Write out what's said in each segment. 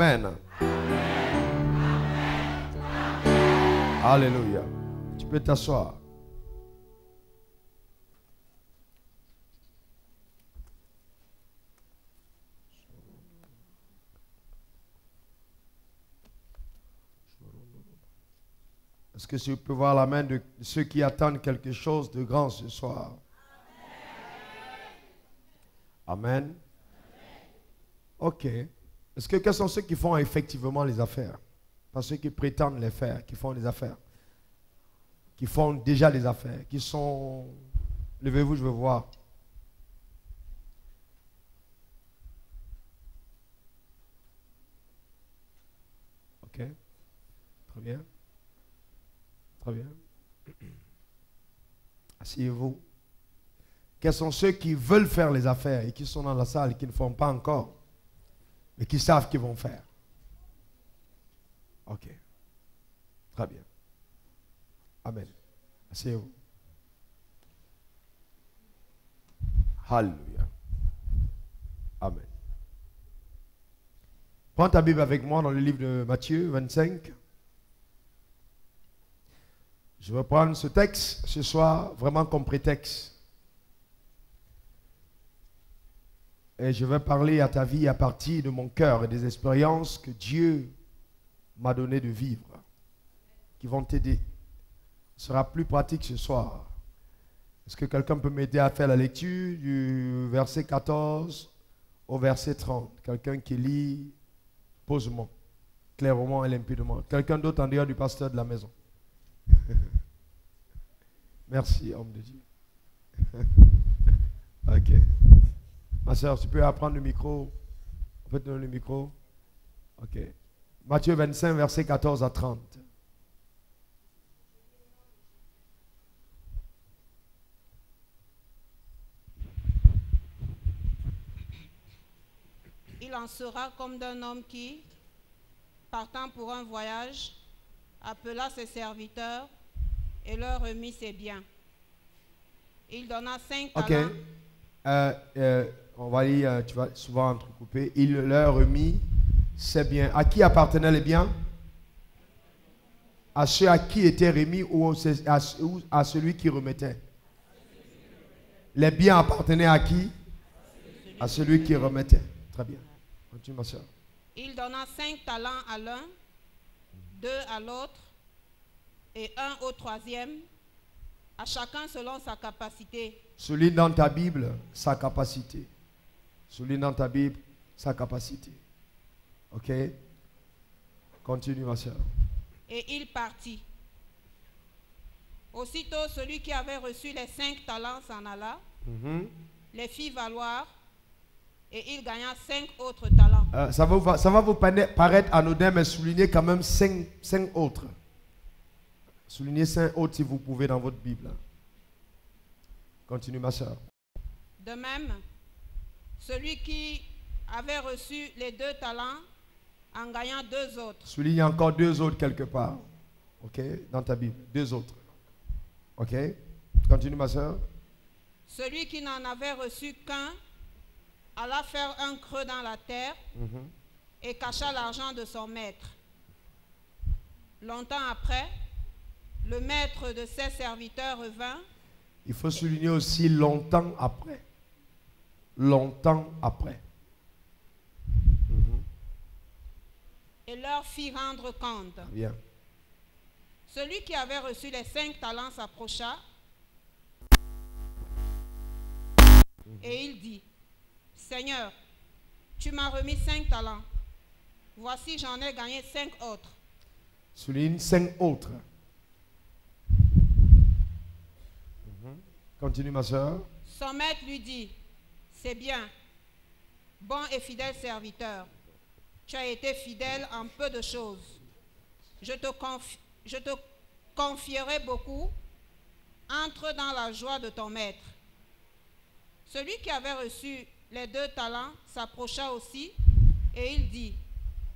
Amen. Alléluia. Tu peux t'asseoir. Est-ce que je peux voir la main de ceux qui attendent quelque chose de grand ce soir? Amen. Ok. Est-ce que quels sont ceux qui font effectivement les affaires? Pas ceux qui prétendent les faire, qui font les affaires. Qui font déjà les affaires, qui sont... Levez-vous, je veux voir. Ok. Très bien. Très bien. Asseyez-vous. Quels sont ceux qui veulent faire les affaires et qui sont dans la salle et qui ne font pas encore, mais qui savent qu'ils vont faire Ok. Très bien. Amen. Asseyez-vous. Alléluia. Amen. Prends ta Bible avec moi dans le livre de Matthieu 25. Je vais prendre ce texte ce soir vraiment comme prétexte. Et je vais parler à ta vie à partir de mon cœur et des expériences que Dieu m'a donné de vivre, qui vont t'aider. Ce sera plus pratique ce soir. Est-ce que quelqu'un peut m'aider à faire la lecture du verset 14 au verset 30 Quelqu'un qui lit posément, clairement et limpidement. Quelqu'un d'autre en dehors du pasteur de la maison? Merci, homme de Dieu. ok. Ma soeur, tu peux apprendre le micro On peut te donner le micro Ok. Matthieu 25, verset 14 à 30. Il en sera comme d'un homme qui, partant pour un voyage, appela ses serviteurs et leur remit ses biens. Il donna cinq Ok. talents. Euh, euh, on va lire, euh, tu vas souvent entrecouper. Il leur remit ses biens. À qui appartenaient les biens? À ceux à qui étaient remis ou à, celui qui remettait Les biens appartenaient à qui? À celui qui remettait. Très bien. Continue, ma soeur. Il donna cinq talents à l'un, deux à l'autre et un au troisième, à chacun selon sa capacité. Souligne dans ta Bible sa capacité. Souligne dans ta Bible sa capacité. Ok? Continue, ma soeur. Et il partit. Aussitôt, celui qui avait reçu les cinq talents s'en alla, Mhm. les fit valoir, et il gagna cinq autres talents. Euh, ça, va, vous- ça va vous paraître anodin, mais soulignez quand même cinq, cinq autres. Soulignez cinq autres si vous pouvez dans votre Bible. Continue, ma soeur. De même, celui qui avait reçu les deux talents en gagnant deux autres. Souligne encore deux autres quelque part. Ok Dans ta Bible. Deux autres. Ok Continue, ma soeur. Celui qui n'en avait reçu qu'un alla faire un creux dans la terre Mhm. et cacha l'argent de son maître. Longtemps après, le maître de ses serviteurs revint Il faut souligner aussi longtemps après. Longtemps après. Et leur fit rendre compte. Bien. Celui qui avait reçu les cinq talents s'approcha et il dit, Seigneur, tu m'as remis cinq talents. Voici, j'en ai gagné cinq autres. Souligne cinq autres. Mhm. Continue, ma soeur. Son maître lui dit, c'est bien, bon et fidèle serviteur, tu as été fidèle en peu de choses. Je te, confierai beaucoup, entre dans la joie de ton maître. Celui qui avait reçu les deux talents s'approcha aussi et il dit,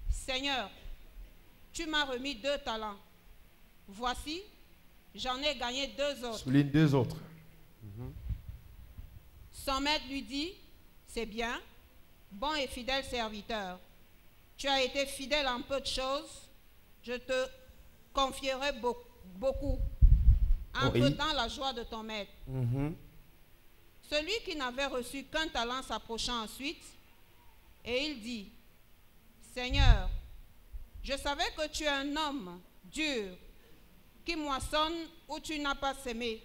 Seigneur, tu m'as remis deux talents. Voici, j'en ai gagné deux autres. Souligne deux autres. Son maître lui dit, c'est bien, bon et fidèle serviteur. tu as été fidèle en peu de choses, je te confierai beau- beaucoup. Entre Oui. dans la joie de ton maître. Mhm. Celui qui n'avait reçu qu'un talent s'approcha ensuite et il dit, Seigneur, je savais que tu es un homme dur, qui moissonne où tu n'as pas semé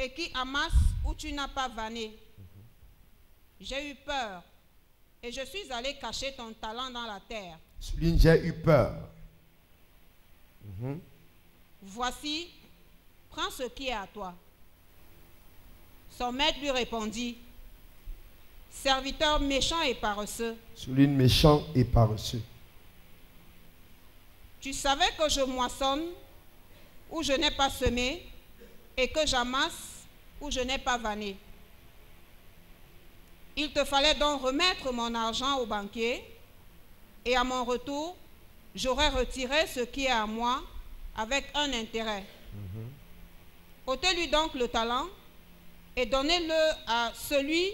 et qui amasse où tu n'as pas vanné. J'ai eu peur et je suis allé cacher ton talent dans la terre. Souligne, j'ai eu peur. Voici, prends ce qui est à toi. Son maître lui répondit, Serviteur méchant et paresseux, Souligne méchant et paresseux. tu savais que je moissonne où je n'ai pas semé et que j'amasse où je n'ai pas vanné. Il te fallait donc remettre mon argent au banquier et à mon retour, j'aurais retiré ce qui est à moi avec un intérêt. Ôtez-lui donc le talent et donnez-le à celui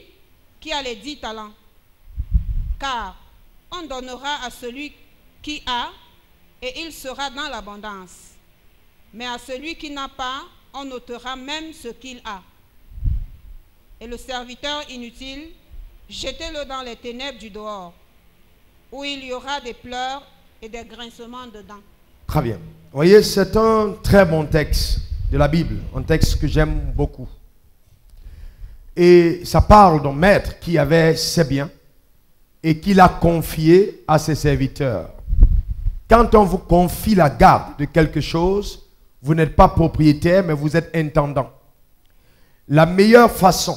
qui a les dix talents. Car on donnera à celui qui a et il sera dans l'abondance. Mais à celui qui n'a pas, on ôtera même ce qu'il a. Et le serviteur inutile, jetez-le dans les ténèbres du dehors, où il y aura des pleurs et des grincements dedans. Très bien. Vous voyez, c'est un très bon texte de la Bible, un texte que j'aime beaucoup. Et ça parle d'un maître qui avait ses biens et qui l'a confié à ses serviteurs. Quand on vous confie la garde de quelque chose, vous n'êtes pas propriétaire, mais vous êtes intendant. La meilleure façon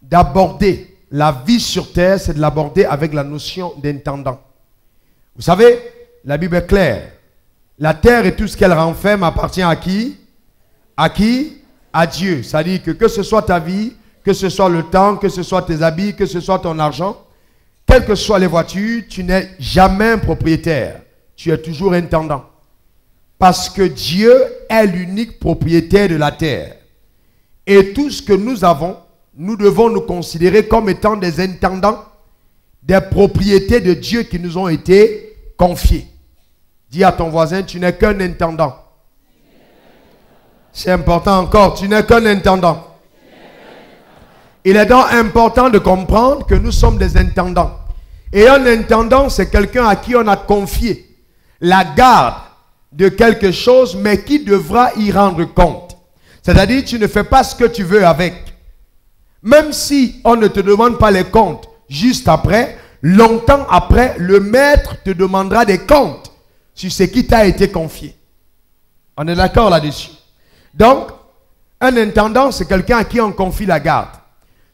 d'aborder la vie sur terre, c'est de l'aborder avec la notion d'intendant. Vous savez, la Bible est claire. La terre et tout ce qu'elle renferme appartient à qui? À qui? À Dieu. C'est-à-dire que que ce soit ta vie, que ce soit le temps, que ce soit tes habits, que ce soit ton argent, quelles que soient les voitures, tu n'es jamais propriétaire. Tu es toujours intendant. Parce que Dieu est l'unique propriétaire de la terre. Et tout ce que nous avons, nous devons nous considérer comme étant des intendants des propriétés de Dieu qui nous ont été confiées. Dis à ton voisin, tu n'es qu'un intendant. C'est important encore, tu n'es qu'un intendant. Il est donc important de comprendre que nous sommes des intendants. Et un intendant, c'est quelqu'un à qui on a confié la garde de quelque chose, mais qui devra y rendre compte. C'est-à-dire, tu ne fais pas ce que tu veux avec. Même si on ne te demande pas les comptes juste après, longtemps après, le maître te demandera des comptes sur ce qui t'a été confié. On est d'accord là-dessus. Donc, un intendant, c'est quelqu'un à qui on confie la garde.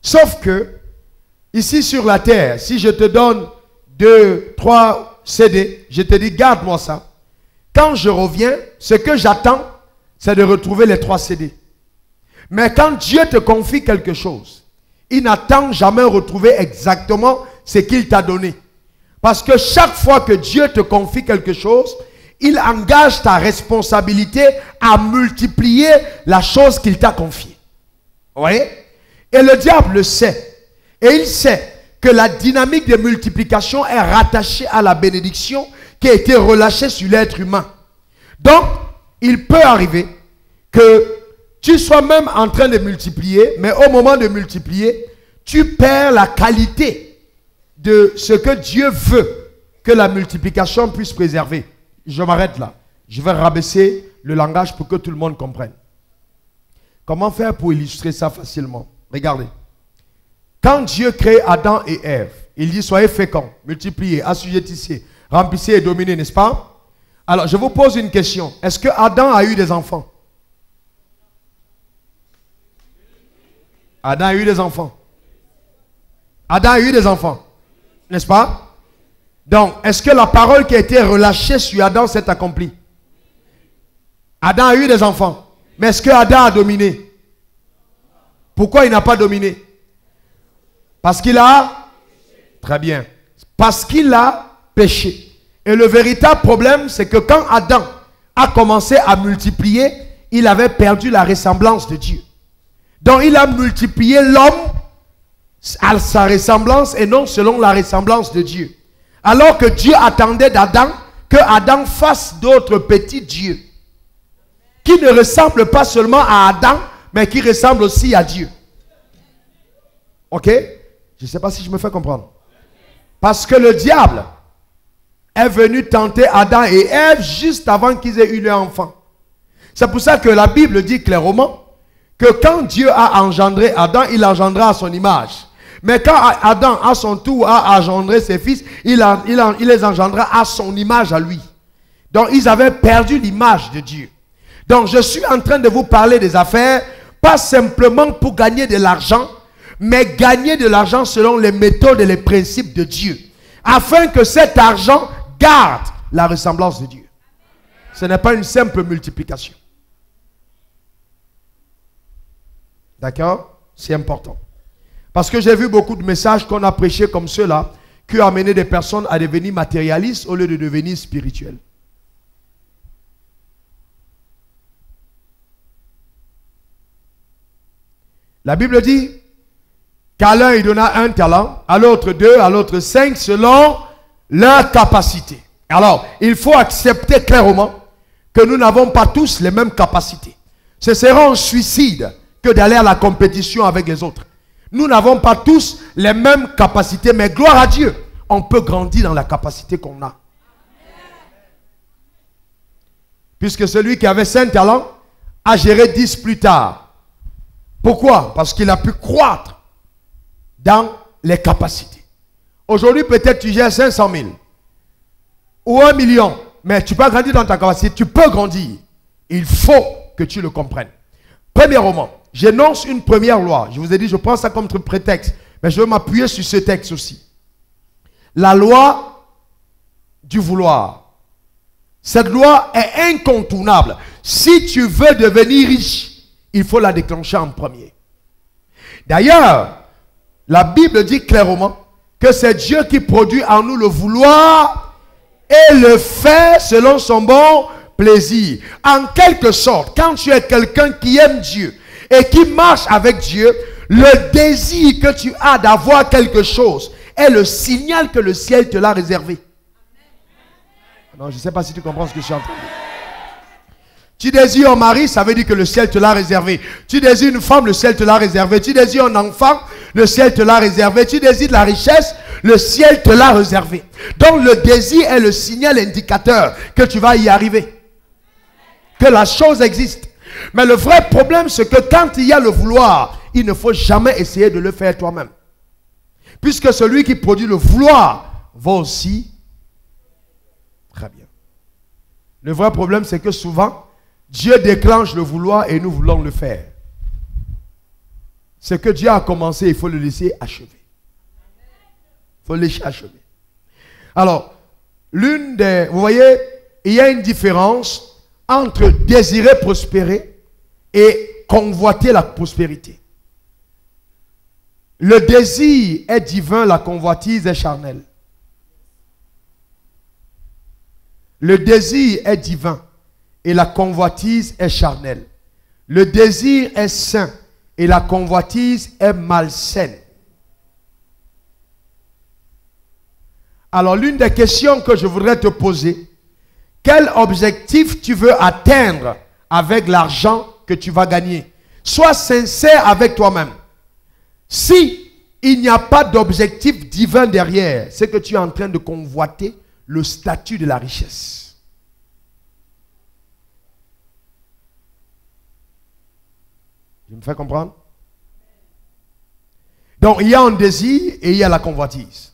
Sauf que, ici sur la terre, si je te donne deux, trois CD, je te dis, garde-moi ça. Quand je reviens, ce que j'attends, c'est de retrouver les trois CD. Mais quand Dieu te confie quelque chose, il n'attend jamais retrouver exactement ce qu'il t'a donné. Parce que chaque fois que Dieu te confie quelque chose, il engage ta responsabilité à multiplier la chose qu'il t'a confiée. Vous voyez? Et le diable le sait. Et il sait que la dynamique de multiplication est rattachée à la bénédiction qui a été relâchée sur l'être humain. Donc, il peut arriver que tu sois même en train de multiplier, mais au moment de multiplier, tu perds la qualité de ce que Dieu veut que la multiplication puisse préserver. Je m'arrête là. Je vais rabaisser le langage pour que tout le monde comprenne. Comment faire pour illustrer ça facilement? Regardez. Quand Dieu crée Adam et Ève, il dit soyez féconds, multipliez, assujettissez, remplissez et dominez, n'est-ce pas? Alors, je vous pose une question. Est-ce que Adam a eu des enfants? Adam a eu des enfants. Adam a eu des enfants. N'est-ce pas? Donc, est-ce que la parole qui a été relâchée sur Adam s'est accomplie? Adam a eu des enfants. Mais est-ce que Adam a dominé? Pourquoi il n'a pas dominé? Parce qu'il a... Très bien. Parce qu'il a péché. Et le véritable problème, c'est que quand Adam a commencé à multiplier, il avait perdu la ressemblance de Dieu. Donc il a multiplié l'homme à sa ressemblance et non selon la ressemblance de Dieu. Alors que Dieu attendait d'Adam que Adam fasse d'autres petits dieux qui ne ressemblent pas seulement à Adam, mais qui ressemblent aussi à Dieu. Ok? Je ne sais pas si je me fais comprendre. Parce que le diable est venu tenter Adam et Ève juste avant qu'ils aient eu leur enfant. C'est pour ça que la Bible dit clairement que quand Dieu a engendré Adam, il engendra à son image. Mais quand Adam, à son tour, a engendré ses fils, il, il les engendra à son image à lui. Donc, ils avaient perdu l'image de Dieu. Donc, je suis en train de vous parler des affaires, pas simplement pour gagner de l'argent, mais gagner de l'argent selon les méthodes et les principes de Dieu. Afin que cet argent garde la ressemblance de Dieu. Ce n'est pas une simple multiplication. D'accord? C'est important. Parce que j'ai vu beaucoup de messages qu'on a prêchés comme ceux-là, qui ont amené des personnes à devenir matérialistes au lieu de devenir spirituels. La Bible dit qu'à l'un il donna un talent, à l'autre deux, à l'autre cinq, selon leur capacité. Alors, il faut accepter clairement que nous n'avons pas tous les mêmes capacités. Ce sera un suicide que d'aller à la compétition avec les autres. Nous n'avons pas tous les mêmes capacités, mais gloire à Dieu, on peut grandir dans la capacité qu'on a. Puisque celui qui avait cinq talents a géré dix plus tard. Pourquoi? Parce qu'il a pu croître dans les capacités. Aujourd'hui, peut-être tu gères 500 000 ou un million, mais tu peux grandir dans ta capacité. Tu peux grandir. Il faut que tu le comprennes. Premièrement, j'énonce une première loi. Je vous ai dit, je prends ça comme prétexte. Mais je veux m'appuyer sur ce texte aussi. La loi du vouloir. Cette loi est incontournable. Si tu veux devenir riche, il faut la déclencher en premier. D'ailleurs, la Bible dit clairement que c'est Dieu qui produit en nous le vouloir et le fait selon son bon plaisir. En quelque sorte, quand tu es quelqu'un qui aime Dieu, et qui marche avec Dieu, le désir que tu as d'avoir quelque chose est le signal que le ciel te l'a réservé. Non, je ne sais pas si tu comprends ce que je suis dire. Tu désires un mari, ça veut dire que le ciel te l'a réservé. Tu désires une femme, le ciel te l'a réservé. Tu désires un enfant, le ciel te l'a réservé. Tu désires la richesse, le ciel te l'a réservé. Donc le désir est le signal indicateur que tu vas y arriver. Que la chose existe. Mais le vrai problème, c'est que quand il y a le vouloir, il ne faut jamais essayer de le faire toi-même. Puisque celui qui produit le vouloir va aussi très bien. Le vrai problème, c'est que souvent, Dieu déclenche le vouloir et nous voulons le faire. Ce que Dieu a commencé, il faut le laisser achever. Il faut le laisser achever. Alors, l'une des... Vous voyez, il y a une différence entre désirer prospérer et convoiter la prospérité. Le désir est divin, la convoitise est charnelle. Le désir est divin et la convoitise est charnelle. Le désir est sain et la convoitise est malsaine. Alors l'une des questions que je voudrais te poser, quel objectif tu veux atteindre avec l'argent que tu vas gagner? Sois sincère avec toi-même. Si il n'y a pas d'objectif divin derrière, c'est que tu es en train de convoiter le statut de la richesse. Je me fais comprendre? Donc il y a un désir et il y a la convoitise.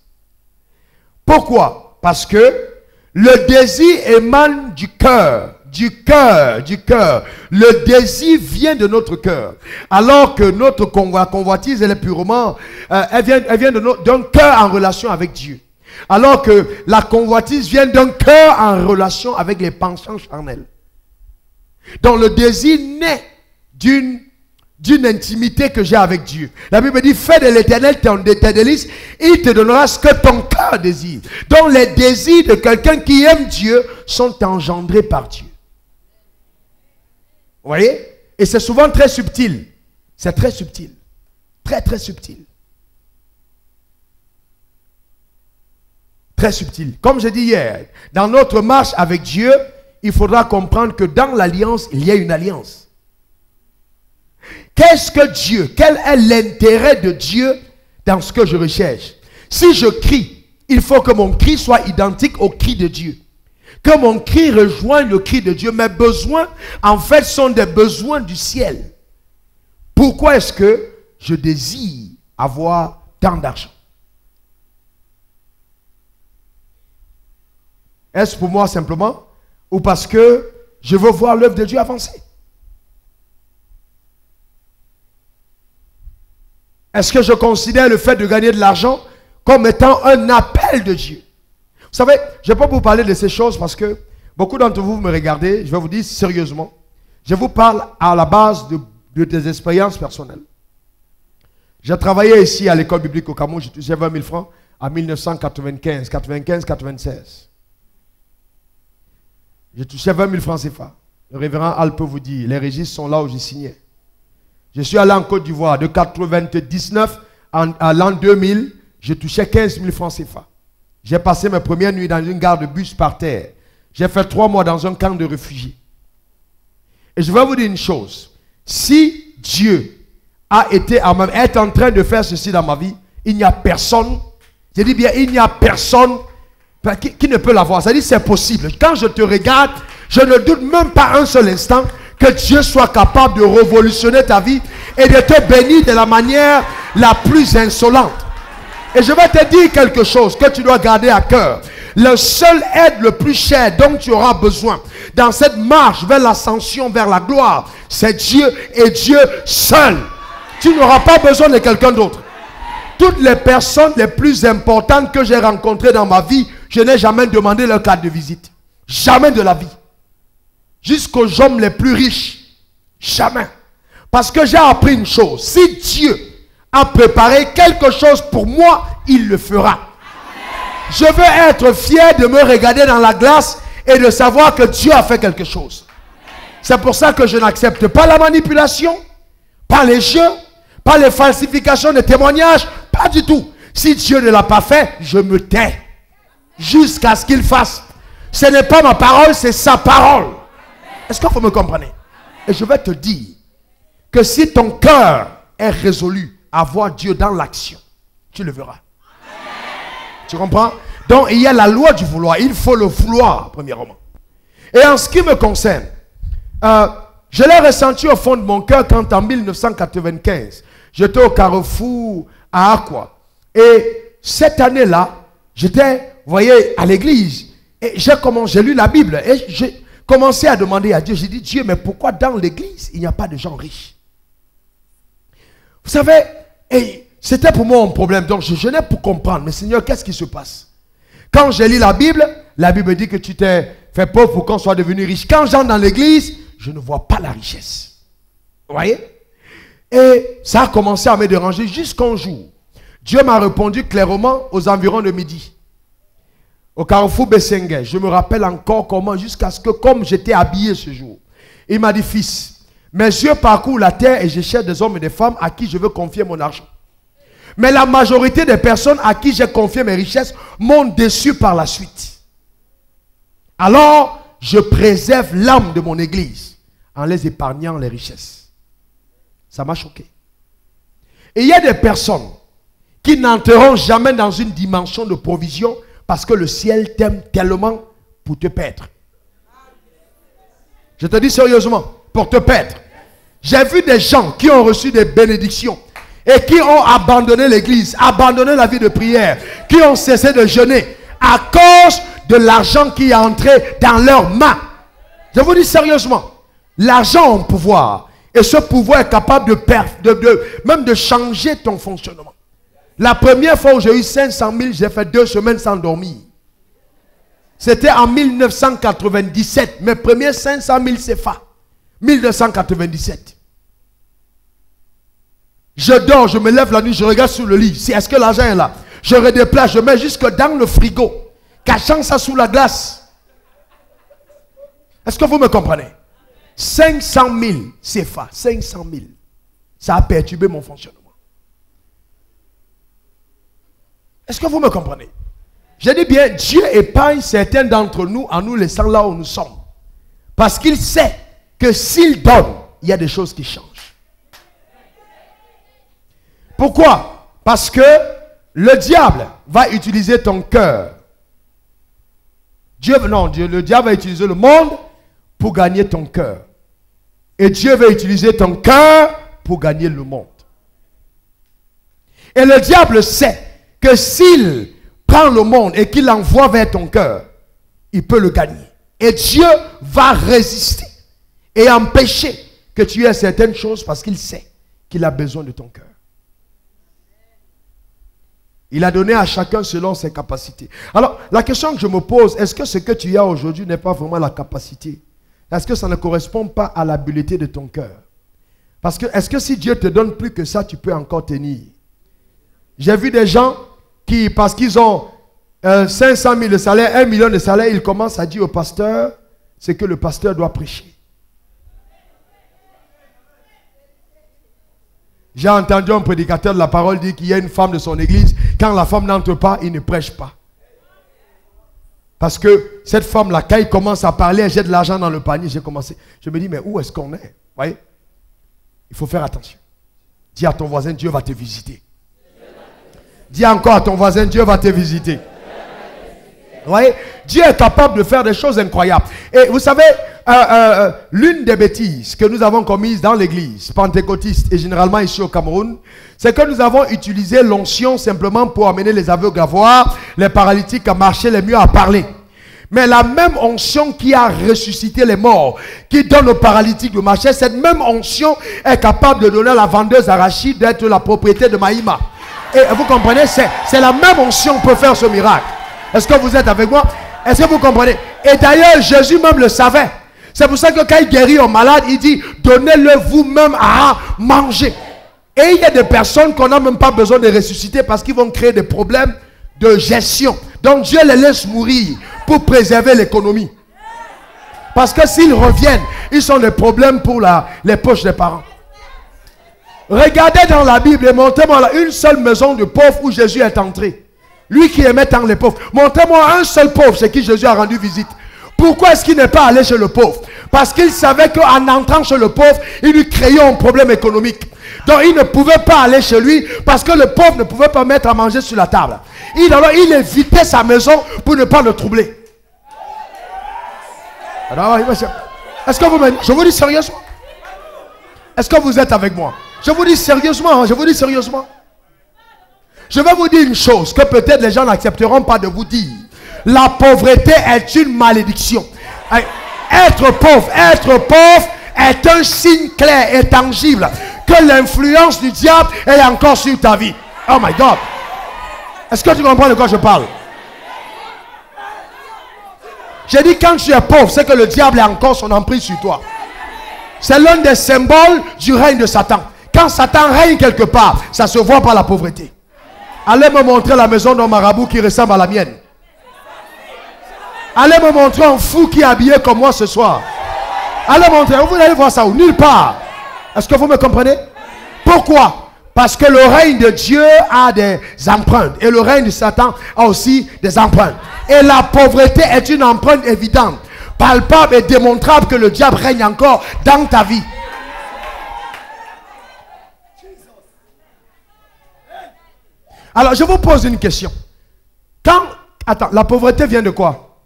Pourquoi? Parce que le désir émane du cœur, du cœur, du cœur. Le désir vient de notre cœur. Alors que notre convoitise, elle est purement, euh, elle vient, elle vient d'un cœur en relation avec Dieu. Alors que la convoitise vient d'un cœur en relation avec les penchants charnels. Donc le désir naît d'une d'une intimité que j'ai avec Dieu. La Bible dit, fais de l'éternel ton délice, il te donnera ce que ton cœur désire. Donc les désirs de quelqu'un qui aime Dieu sont engendrés par Dieu. Vous voyez? Et c'est souvent très subtil. C'est très subtil. Très, très subtil. Très subtil. Comme j'ai dit hier, dans notre marche avec Dieu, il faudra comprendre que dans l'alliance, il y a une alliance. Qu'est-ce que Dieu Quel est l'intérêt de Dieu dans ce que je recherche? Si je crie, il faut que mon cri soit identique au cri de Dieu. Que mon cri rejoigne le cri de Dieu. Mes besoins, en fait, sont des besoins du ciel. Pourquoi est-ce que je désire avoir tant d'argent? Est-ce pour moi simplement ou parce que je veux voir l'œuvre de Dieu avancer? Est-ce que je considère le fait de gagner de l'argent comme étant un appel de Dieu? Vous savez, je ne vais pas vous parler de ces choses parce que beaucoup d'entre vous me regardez, je vais vous dire sérieusement, je vous parle à la base de, des expériences personnelles. J'ai travaillé ici à l'école biblique au Cameroun, j'ai touché 20 000 francs en 1995, 95, 96. J'ai touché 20 000 francs CFA. Le révérend Al peut vous dire, les registres sont là où j'ai signé. Je suis allé en Côte d'Ivoire de 99 à l'an 2000, je touchais 15 000 francs CFA. J'ai passé mes premières nuits dans une gare de bus par terre. J'ai fait trois mois dans un camp de réfugiés. Et je vais vous dire une chose. Si Dieu a été est en train de faire ceci dans ma vie, il n'y a personne, je dis bien, il n'y a personne qui, ne peut l'avoir. Ça dit c'est possible. Quand je te regarde, je ne doute même pas un seul instant que Dieu soit capable de révolutionner ta vie et de te bénir de la manière la plus insolente. Et je vais te dire quelque chose que tu dois garder à cœur. Le seul aide le plus cher dont tu auras besoin dans cette marche vers l'ascension, vers la gloire, c'est Dieu et Dieu seul. Tu n'auras pas besoin de quelqu'un d'autre. Toutes les personnes les plus importantes que j'ai rencontrées dans ma vie, je n'ai jamais demandé leur carte de visite. Jamais de la vie. Jusqu'aux hommes les plus riches. Jamais. Parce que j'ai appris une chose. Si Dieu a préparé quelque chose pour moi, il le fera. Je veux être fier de me regarder dans la glace et de savoir que Dieu a fait quelque chose. C'est pour ça que je n'accepte pas la manipulation, pas les jeux, pas les falsifications de témoignages, pas du tout. Si Dieu ne l'a pas fait, je me tais jusqu'à ce qu'il fasse. Ce n'est pas ma parole, c'est sa parole. Est-ce que vous me comprenez? Et je vais te dire que si ton cœur est résolu à voir Dieu dans l'action, tu le verras. Tu comprends? Donc il y a la loi du vouloir. Il faut le vouloir, premièrement. Et en ce qui me concerne, euh, je l'ai ressenti au fond de mon cœur quand en 1995, j'étais au carrefour à Aqua. Et cette année-là, j'étais vous voyez, à l'église. Et j'ai commencé, j'ai lu la Bible et commencé à demander à Dieu. J'ai dit, Dieu, mais pourquoi dans l'église, il n'y a pas de gens riches? Vous savez, et c'était pour moi un problème. Donc je jeûnais pour comprendre. Mais Seigneur, qu'est-ce qui se passe? Quand j'ai lu la Bible, la Bible dit que tu t'es fait pauvre pour qu'on soit devenu riche. Quand j'entre dans l'église, je ne vois pas la richesse. Vous voyez? Et ça a commencé à me déranger jusqu'un jour. Dieu m'a répondu clairement aux environs de midi au carrefour Bessengue. Je me rappelle encore comment, jusqu'à ce que, comme j'étais habillé ce jour, il m'a dit, fils, mes yeux parcourent la terre et je cherche des hommes et des femmes à qui je veux confier mon argent. Mais la majorité des personnes à qui j'ai confié mes richesses m'ont déçu par la suite. Alors, je préserve l'âme de mon église en les épargnant les richesses. Ça m'a choqué. Et il y a des personnes qui n'entreront jamais dans une dimension de provision parce que le ciel t'aime tellement pour te perdre. Je te dis sérieusement, pour te perdre. J'ai vu des gens qui ont reçu des bénédictions et qui ont abandonné l'église, abandonné la vie de prière, qui ont cessé de jeûner à cause de l'argent qui est entré dans leurs mains. Je vous dis sérieusement, l'argent a un pouvoir. Et ce pouvoir est capable de, perdre, de, même de changer ton fonctionnement. La première fois où j'ai eu 500 000, j'ai fait deux semaines sans dormir. C'était en 1997. Mes premiers 500 000 CFA. 1997. Je dors, je me lève la nuit, je regarde sous le lit. Si est-ce que l'argent est là? Je redéplace, je mets jusque dans le frigo, cachant ça sous la glace. Est-ce que vous me comprenez? 500 000 CFA, 500 000. Ça a perturbé mon fonctionnement. Est-ce que vous me comprenez? Je dis bien, Dieu épargne certains d'entre nous en nous laissant là où nous sommes. Parce qu'il sait que s'il donne, il y a des choses qui changent. Pourquoi? Parce que le diable va utiliser ton cœur. Dieu, non, Dieu, le diable va utiliser le monde pour gagner ton cœur. Et Dieu va utiliser ton cœur pour gagner le monde. Et le diable sait que s'il prend le monde et qu'il l'envoie vers ton cœur, il peut le gagner. Et Dieu va résister et empêcher que tu aies certaines choses parce qu'il sait qu'il a besoin de ton cœur. Il a donné à chacun selon ses capacités. Alors, la question que je me pose, est-ce que ce que tu as aujourd'hui n'est pas vraiment la capacité? Est-ce que ça ne correspond pas à l'habileté de ton cœur? Parce que, est-ce que si Dieu te donne plus que ça, tu peux encore tenir? J'ai vu des gens qui, parce qu'ils ont 500 euh, 000 de salaire, 1 million de salaire, ils commencent à dire au pasteur ce que le pasteur doit prêcher. J'ai entendu un prédicateur de la parole dire qu'il y a une femme de son église. Quand la femme n'entre pas, il ne prêche pas. Parce que cette femme-là, quand il commence à parler, elle jette de l'argent dans le panier. J'ai commencé. Je me dis, mais où est-ce qu'on est, voyez? Il faut faire attention. Dis à ton voisin, Dieu va te visiter. Dis encore à ton voisin, Dieu va te visiter. Vous voyez? Dieu est capable de faire des choses incroyables. Et vous savez, euh, euh, euh, l'une des bêtises que nous avons commises dans l'église pentecôtiste et généralement ici au Cameroun, c'est que nous avons utilisé l'onction simplement pour amener les aveugles à voir, les paralytiques à marcher, les mieux à parler. Mais la même onction qui a ressuscité les morts, qui donne aux paralytiques de marcher, cette même onction est capable de donner à la vendeuse arachide d'être la propriété de Maïma. Et vous comprenez, c'est la même onction peut faire ce miracle. Est-ce que vous êtes avec moi? Est-ce que vous comprenez? Et d'ailleurs, Jésus même le savait. C'est pour ça que quand il guérit un malade, il dit, donnez-le vous-même à manger. Et il y a des personnes qu'on n'a même pas besoin de ressusciter parce qu'ils vont créer des problèmes de gestion. Donc Dieu les laisse mourir pour préserver l'économie. Parce que s'ils reviennent, ils sont des problèmes pour la, les poches des parents. Regardez dans la Bible et montrez-moi une seule maison de pauvres où Jésus est entré. Lui qui aimait tant les pauvres. Montrez-moi un seul pauvre chez qui Jésus a rendu visite. Pourquoi est-ce qu'il n'est pas allé chez le pauvre? Parce qu'il savait qu'en entrant chez le pauvre, il lui créait un problème économique. Donc il ne pouvait pas aller chez lui parce que le pauvre ne pouvait pas mettre à manger sur la table. Il, alors, il évitait sa maison pour ne pas le troubler. Est-ce que vous Je vous dis sérieusement. Est-ce que vous êtes avec moi? Je vous dis sérieusement. Je vous dis sérieusement. Je vais vous dire une chose que peut-être les gens n'accepteront pas de vous dire. La pauvreté est une malédiction. Être pauvre, être pauvre est un signe clair et tangible que l'influence du diable est encore sur ta vie. Oh my God. Est-ce que tu comprends de quoi je parle? J'ai dit quand tu es pauvre, c'est que le diable a encore son emprise sur toi. C'est l'un des symboles du règne de Satan. Quand Satan règne quelque part, ça se voit par la pauvreté. Allez me montrer la maison d'un marabout qui ressemble à la mienne. Allez me montrer un fou qui est habillé comme moi ce soir. Allez montrer. Vous allez voir ça où? Nulle part. Est-ce que vous me comprenez? Pourquoi? Parce que le règne de Dieu a des empreintes. Et le règne de Satan a aussi des empreintes. Et la pauvreté est une empreinte évidente, palpable et démontrable que le diable règne encore dans ta vie. Alors, je vous pose une question. Quand, attends, la pauvreté vient de quoi?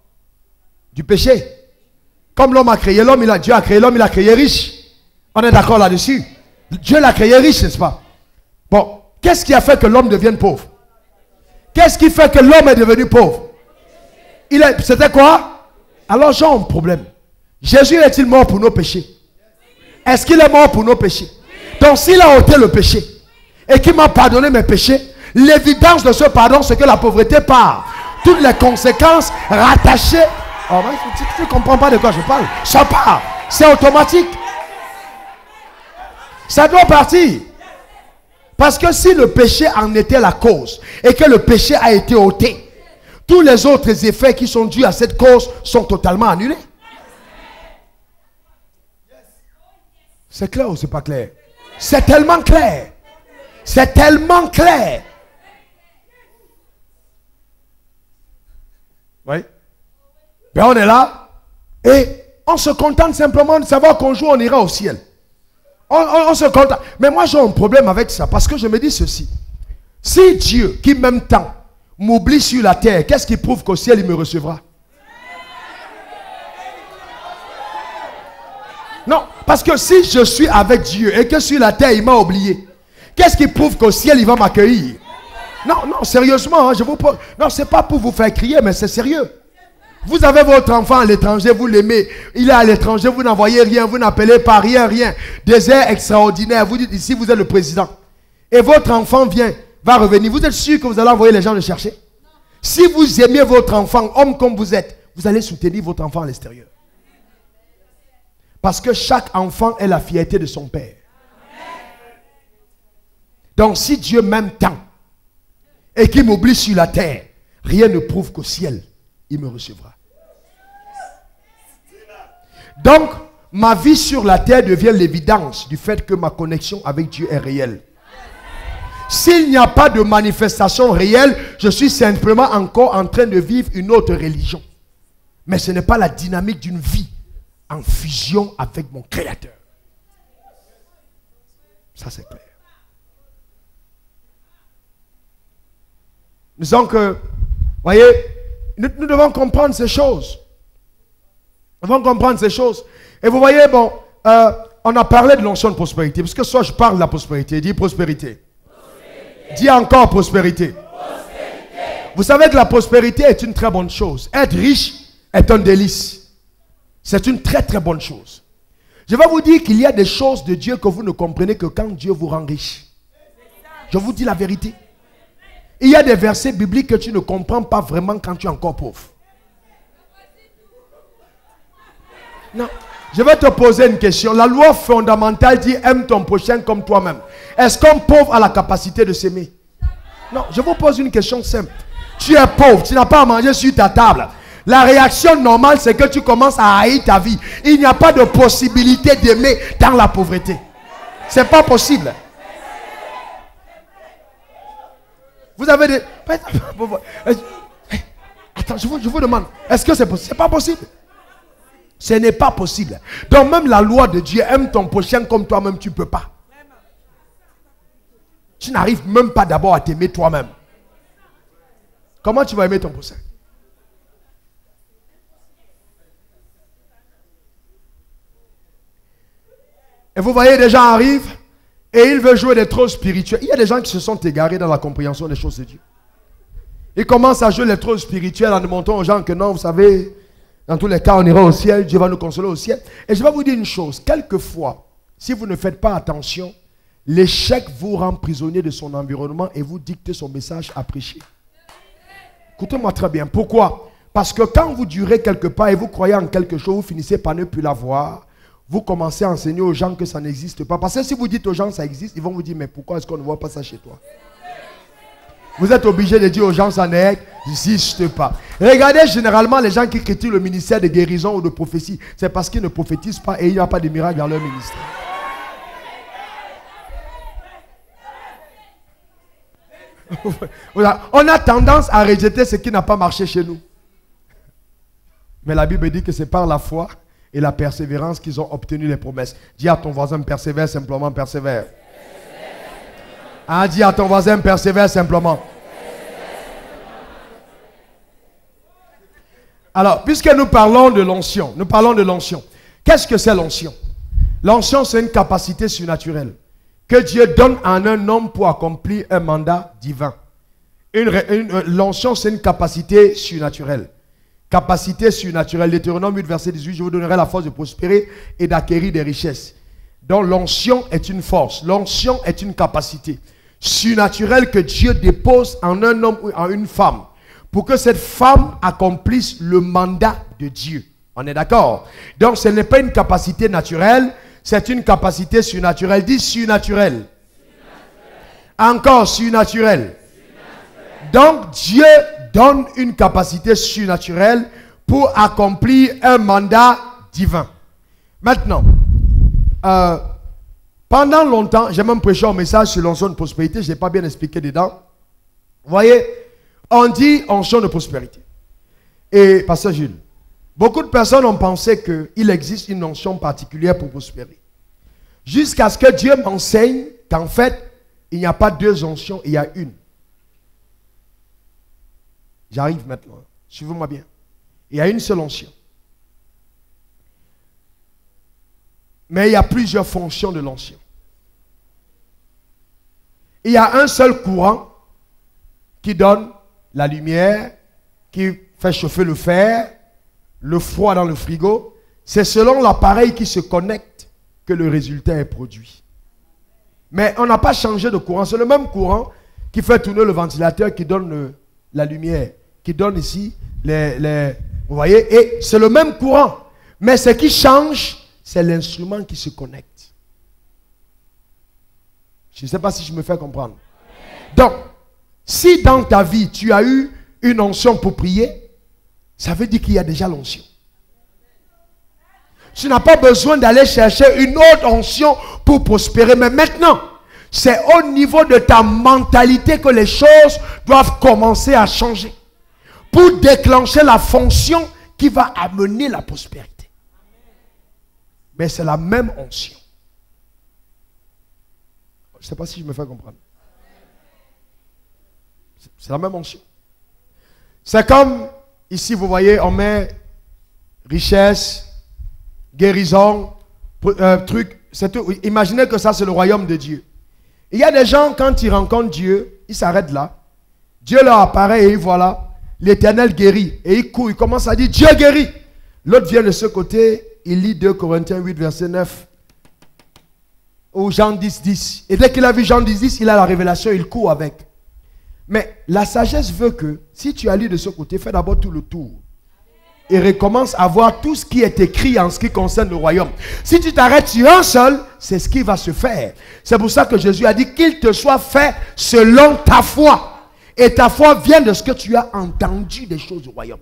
Du péché. Comme l'homme a créé l'homme, il a, Dieu a créé l'homme, il a créé riche. On est d'accord là-dessus? Dieu l'a créé riche, n'est-ce pas? Bon, qu'est-ce qui a fait que l'homme devienne pauvre? Qu'est-ce qui fait que l'homme est devenu pauvre? Il C'était quoi? Alors j'ai un problème. Jésus est-il mort pour nos péchés? Est-ce qu'il est mort pour nos péchés? Donc s'il a ôté le péché et qu'il m'a pardonné mes péchés, L'évidence de ce pardon, c'est que la pauvreté part. Toutes les conséquences rattachées. Oh, tu ne comprends pas de quoi je parle. Ça part. C'est automatique. Ça doit partir. Parce que si le péché en était la cause et que le péché a été ôté, tous les autres effets qui sont dus à cette cause sont totalement annulés. C'est clair ou c'est pas clair? C'est tellement clair. C'est tellement clair. Oui. Ben on est là et on se contente simplement de savoir qu'un jour on ira au ciel. On, se contente. Mais moi j'ai un problème avec ça parce que je me dis ceci. Si Dieu, qui m'aime tant, m'oublie sur la terre, qu'est-ce qui prouve qu'au ciel il me recevra? Non, parce que si je suis avec Dieu et que sur la terre il m'a oublié, qu'est-ce qui prouve qu'au ciel il va m'accueillir? Non, non, sérieusement, hein, je vous Non, c'est pas pour vous faire crier, mais c'est sérieux. Vous avez votre enfant à l'étranger, vous l'aimez. Il est à l'étranger, vous n'envoyez rien, vous n'appelez pas rien, rien. Désert extraordinaire. Vous dites ici, vous êtes le président. Et votre enfant vient, va revenir. Vous êtes sûr que vous allez envoyer les gens le chercher? Si vous aimez votre enfant, homme comme vous êtes, vous allez soutenir votre enfant à l'extérieur. Parce que chaque enfant est la fierté de son père. Donc si Dieu m'aime tant et qu'il m'oublie sur la terre, rien ne prouve qu'au ciel, il me recevra. Donc, ma vie sur la terre devient l'évidence du fait que ma connexion avec Dieu est réelle. S'il n'y a pas de manifestation réelle, je suis simplement encore en train de vivre une autre religion. Mais ce n'est pas la dynamique d'une vie en fusion avec mon Créateur. Ça, c'est clair. Nous sommes que, voyez, nous, devons comprendre ces choses. Nous devons comprendre ces choses. Et vous voyez, bon, euh, on a parlé de l'onction de prospérité. Parce que soit je parle de la prospérité, dis prospérité. Dis encore prospérité. prospérité. Vous savez que la prospérité est une très bonne chose. Être riche est un délice. C'est une très très bonne chose. Je vais vous dire qu'il y a des choses de Dieu que vous ne comprenez que quand Dieu vous rend riche. Je vous dis la vérité. Il y a des versets bibliques que tu ne comprends pas vraiment quand tu es encore pauvre. Non. Je vais te poser une question. La loi fondamentale dit aime ton prochain comme toi-même. Est-ce qu'un pauvre a la capacité de s'aimer? Non. Je vous pose une question simple. Tu es pauvre, tu n'as pas à manger sur ta table. La réaction normale, c'est que tu commences à haïr ta vie. Il n'y a pas de possibilité d'aimer dans la pauvreté. C'est pas possible. Vous avez des. Attends, je vous, je vous demande. Est-ce que c'est possible C'est pas possible? Ce n'est pas possible. Donc, même la loi de Dieu aime ton prochain comme toi-même, tu ne peux pas. Tu n'arrives même pas d'abord à t'aimer toi-même. Comment tu vas aimer ton prochain? Et vous voyez, des gens arrivent et ils veulent jouer des trônes spirituels. Il y a des gens qui se sont égarés dans la compréhension des choses de Dieu. Ils commencent à jouer les trônes spirituels en montrant aux gens que non, vous savez, dans tous les cas, on ira au ciel, Dieu va nous consoler au ciel. Et je vais vous dire une chose, quelquefois, si vous ne faites pas attention, l'échec vous rend prisonnier de son environnement et vous dicte son message à prêcher. Écoutez-moi très bien. Pourquoi? Parce que quand vous durez quelque part et vous croyez en quelque chose, vous finissez par ne plus la voir vous commencez à enseigner aux gens que ça n'existe pas. Parce que si vous dites aux gens que ça existe, ils vont vous dire, mais pourquoi est-ce qu'on ne voit pas ça chez toi? Vous êtes obligé de dire aux gens, ça n'existe pas. Regardez généralement les gens qui critiquent le ministère de guérison ou de prophétie. C'est parce qu'ils ne prophétisent pas et il n'y a pas de miracle dans leur ministère. On a tendance à rejeter ce qui n'a pas marché chez nous. Mais la Bible dit que c'est par la foi et la persévérance qu'ils ont obtenu les promesses. Dis à ton voisin, persévère simplement, persévère. Ah, dis à ton voisin, persévère simplement. Alors, puisque nous parlons de l'onction, nous parlons de l'onction. Qu'est-ce que c'est l'onction? L'onction, c'est une capacité surnaturelle que Dieu donne à un homme pour accomplir un mandat divin. Euh, l'onction, c'est une capacité surnaturelle capacité surnaturelle. Deutéronome 8, verset 18, je vous donnerai la force de prospérer et d'acquérir des richesses. Donc l'onction est une force, l'onction est une capacité surnaturelle que Dieu dépose en un homme ou en une femme pour que cette femme accomplisse le mandat de Dieu. On est d'accord? Donc ce n'est pas une capacité naturelle, c'est une capacité surnaturelle. Dis surnaturelle. Encore surnaturelle. Donc Dieu donne une capacité surnaturelle pour accomplir un mandat divin. Maintenant, euh, pendant longtemps, j'ai même prêché un message sur l'onction de prospérité, je n'ai pas bien expliqué dedans. Vous voyez, on dit onction de prospérité. Et, Pasteur Jules, beaucoup de personnes ont pensé qu'il existe une notion particulière pour prospérer. Jusqu'à ce que Dieu m'enseigne qu'en fait, il n'y a pas deux onctions, il y a une. J'arrive maintenant. Suivez-moi bien. Il y a une seule onction. Mais il y a plusieurs fonctions de l'onction. Il y a un seul courant qui donne la lumière, qui fait chauffer le fer, le froid dans le frigo. C'est selon l'appareil qui se connecte que le résultat est produit. Mais on n'a pas changé de courant. C'est le même courant qui fait tourner le ventilateur, qui donne la lumière, qui donne ici les... vous voyez Et c'est le même courant. Mais ce qui change, c'est l'instrument qui se connecte. Je ne sais pas si je me fais comprendre. Donc, si dans ta vie, tu as eu une onction pour prier, ça veut dire qu'il y a déjà l'onction. Tu n'as pas besoin d'aller chercher une autre onction pour prospérer. Mais maintenant, c'est au niveau de ta mentalité que les choses doivent commencer à changer. Pour déclencher la fonction qui va amener la prospérité. Mais c'est la même onction. Je ne sais pas si je me fais comprendre. C'est la même onction. C'est comme ici, vous voyez, on met richesse, guérison, euh, truc. Imaginez que ça, c'est le royaume de Dieu. Il y a des gens, quand ils rencontrent Dieu, ils s'arrêtent là. Dieu leur apparaît et voilà, l'éternel guérit. Et il court, il commence à dire, Dieu guérit. L'autre vient de ce côté, il lit 2 Corinthiens 8, verset 9. Ou Jean 10, 10. Et dès qu'il a vu Jean 10, 10, il a la révélation, il court avec. Mais la sagesse veut que si tu allies de ce côté, fais d'abord tout le tour. Et recommence à voir tout ce qui est écrit en ce qui concerne le royaume. Si tu t'arrêtes sur un seul, c'est ce qui va se faire. C'est pour ça que Jésus a dit qu'il te soit fait selon ta foi. Et ta foi vient de ce que tu as entendu des choses du royaume.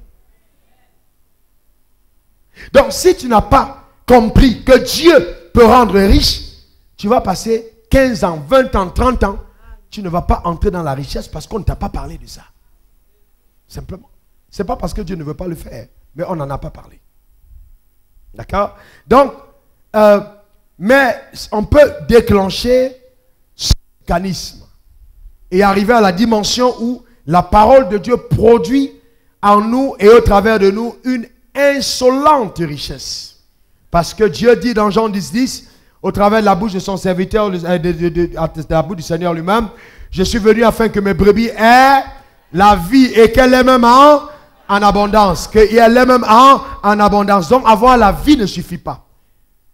Donc si tu n'as pas compris que Dieu peut rendre riche, tu vas passer 15 ans, 20 ans, 30 ans tu ne vas pas entrer dans la richesse parce qu'on ne t'a pas parlé de ça. Simplement. Ce n'est pas parce que Dieu ne veut pas le faire, mais on n'en a pas parlé. D'accord? Donc, euh, mais on peut déclencher ce mécanisme et arriver à la dimension où la parole de Dieu produit en nous et au travers de nous une insolente richesse. Parce que Dieu dit dans Jean 10, 10, au travers de la bouche de son serviteur, de, la bouche du Seigneur lui-même. Je suis venu afin que mes brebis aient la vie et qu'elle ait même en, en abondance. Qu'elle ait même en, en abondance. Donc avoir la vie ne suffit pas.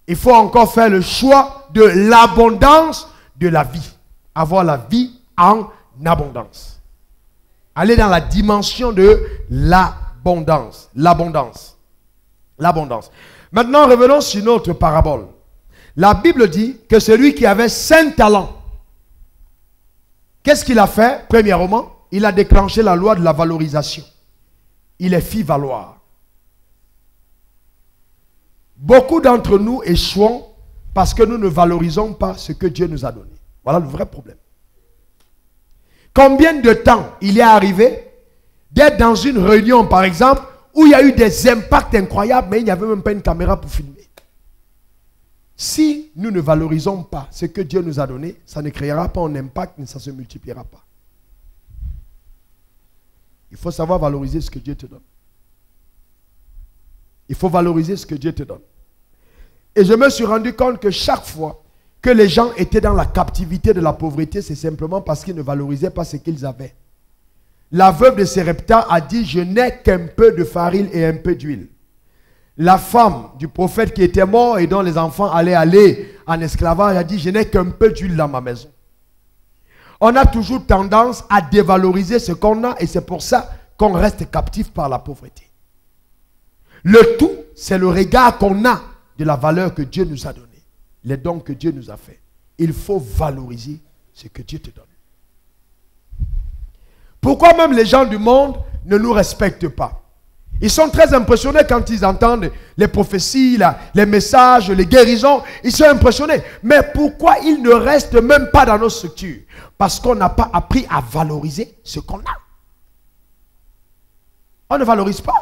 Il faut encore faire le choix de l'abondance de la vie. Avoir la vie en abondance. Aller dans la dimension de l'abondance. L'abondance. L'abondance. Maintenant, revenons sur notre parabole. La Bible dit que celui qui avait cinq talents, qu'est-ce qu'il a fait? Premièrement, il a déclenché la loi de la valorisation. Il est fit valoir. Beaucoup d'entre nous échouons parce que nous ne valorisons pas ce que Dieu nous a donné. Voilà le vrai problème. Combien de temps il est arrivé d'être dans une réunion, par exemple, où il y a eu des impacts incroyables, mais il n'y avait même pas une caméra pour filmer? Si nous ne valorisons pas ce que Dieu nous a donné, ça ne créera pas un impact, mais ça ne se multipliera pas. Il faut savoir valoriser ce que Dieu te donne. Il faut valoriser ce que Dieu te donne. Et je me suis rendu compte que chaque fois que les gens étaient dans la captivité de la pauvreté, c'est simplement parce qu'ils ne valorisaient pas ce qu'ils avaient. La veuve de Sérepta a dit, je n'ai qu'un peu de farine et un peu d'huile la femme du prophète qui était mort et dont les enfants allaient aller en esclavage a dit, je n'ai qu'un peu d'huile dans ma maison. On a toujours tendance à dévaloriser ce qu'on a et c'est pour ça qu'on reste captif par la pauvreté. Le tout, c'est le regard qu'on a de la valeur que Dieu nous a donnée, les dons que Dieu nous a fait. Il faut valoriser ce que Dieu te donne. Pourquoi même les gens du monde ne nous respectent pas? Ils sont très impressionnés quand ils entendent les prophéties, les messages, les guérisons. Ils sont impressionnés. Mais pourquoi ils ne restent même pas dans nos structures? Parce qu'on n'a pas appris à valoriser ce qu'on a. On ne valorise pas.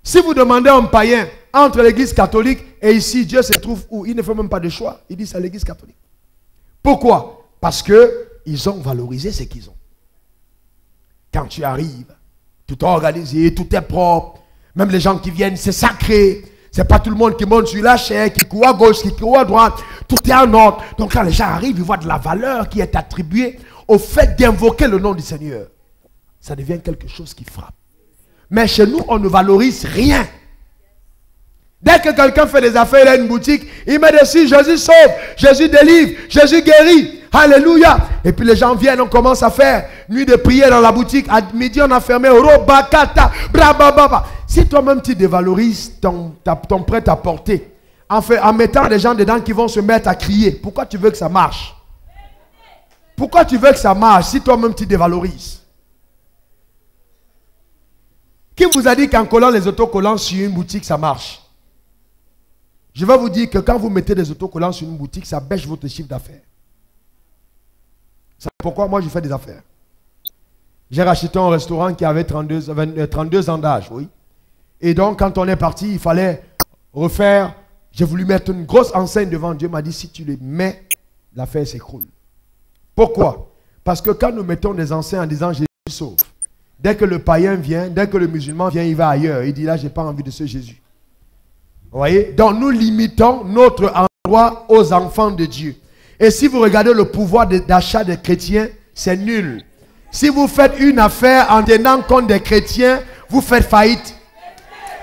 Si vous demandez à un païen entre l'église catholique et ici, Dieu se trouve où? Il ne fait même pas de choix. Il dit c'est l'église catholique. Pourquoi? Parce que ils ont valorisé ce qu'ils ont. Quand tu arrives, tout est organisé, tout est propre. Même les gens qui viennent, c'est sacré. C'est pas tout le monde qui monte sur la chair, qui court à gauche, qui court à droite. Tout est en ordre. Donc quand les gens arrivent, ils voient de la valeur qui est attribuée au fait d'invoquer le nom du Seigneur. Ça devient quelque chose qui frappe. Mais chez nous, on ne valorise rien. Dès que quelqu'un fait des affaires, il a une boutique, il met dessus Jésus sauve, Jésus délivre, Jésus guérit. Alléluia. Et puis les gens viennent, on commence à faire nuit de prière dans la boutique. À midi, on a fermé. Robakata, brabababa. Si toi-même tu dévalorises ton, ton prêt à porter, en, en mettant des gens dedans qui vont se mettre à crier, pourquoi tu veux que ça marche? Pourquoi tu veux que ça marche si toi-même tu dévalorises? Qui vous a dit qu'en collant les autocollants sur une boutique, ça marche? Je vais vous dire que quand vous mettez des autocollants sur une boutique, ça baisse votre chiffre d'affaires. C'est pourquoi moi je fais des affaires. J'ai racheté un restaurant qui avait 32, 32 euh, ans d'âge, oui. Et donc, quand on est parti, il fallait refaire. J'ai voulu mettre une grosse enseigne devant Dieu. m'a dit, si tu les mets, l'affaire s'écroule. Pourquoi? Parce que quand nous mettons des enseignes en disant Jésus sauve, dès que le païen vient, dès que le musulman vient, il va ailleurs. Il dit là, je n'ai pas envie de ce Jésus. Vous voyez? Donc nous limitons notre endroit aux enfants de Dieu. Et si vous regardez le pouvoir d'achat des chrétiens, c'est nul. Si vous faites une affaire en tenant compte des chrétiens, vous faites faillite.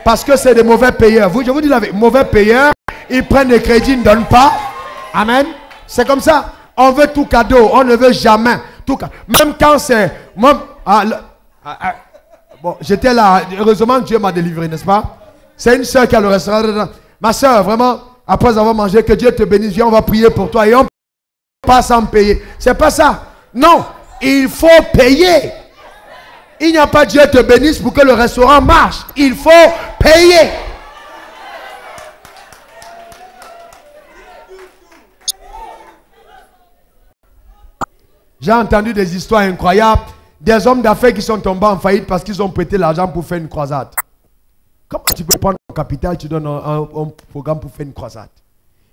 Parce que c'est des mauvais payeurs. Vous, je vous dis la vérité, mauvais payeurs, ils prennent des crédits, ils ne donnent pas. Amen. C'est comme ça. On veut tout cadeau, on ne veut jamais tout Même quand c'est... Ah, ah, ah, bon, j'étais là, heureusement Dieu m'a délivré, n'est-ce pas? C'est une soeur qui a le restaurant. Ma soeur, vraiment, après avoir mangé, que Dieu te bénisse, viens, on va prier pour toi et on passe sans payer. C'est pas ça. Non, il faut payer. Il n'y a pas Dieu te bénisse pour que le restaurant marche. Il faut payer. J'ai entendu des histoires incroyables. Des hommes d'affaires qui sont tombés en faillite parce qu'ils ont prêté l'argent pour faire une croisade. Comment tu peux prendre ton capital, tu donnes un, programme pour faire une croisade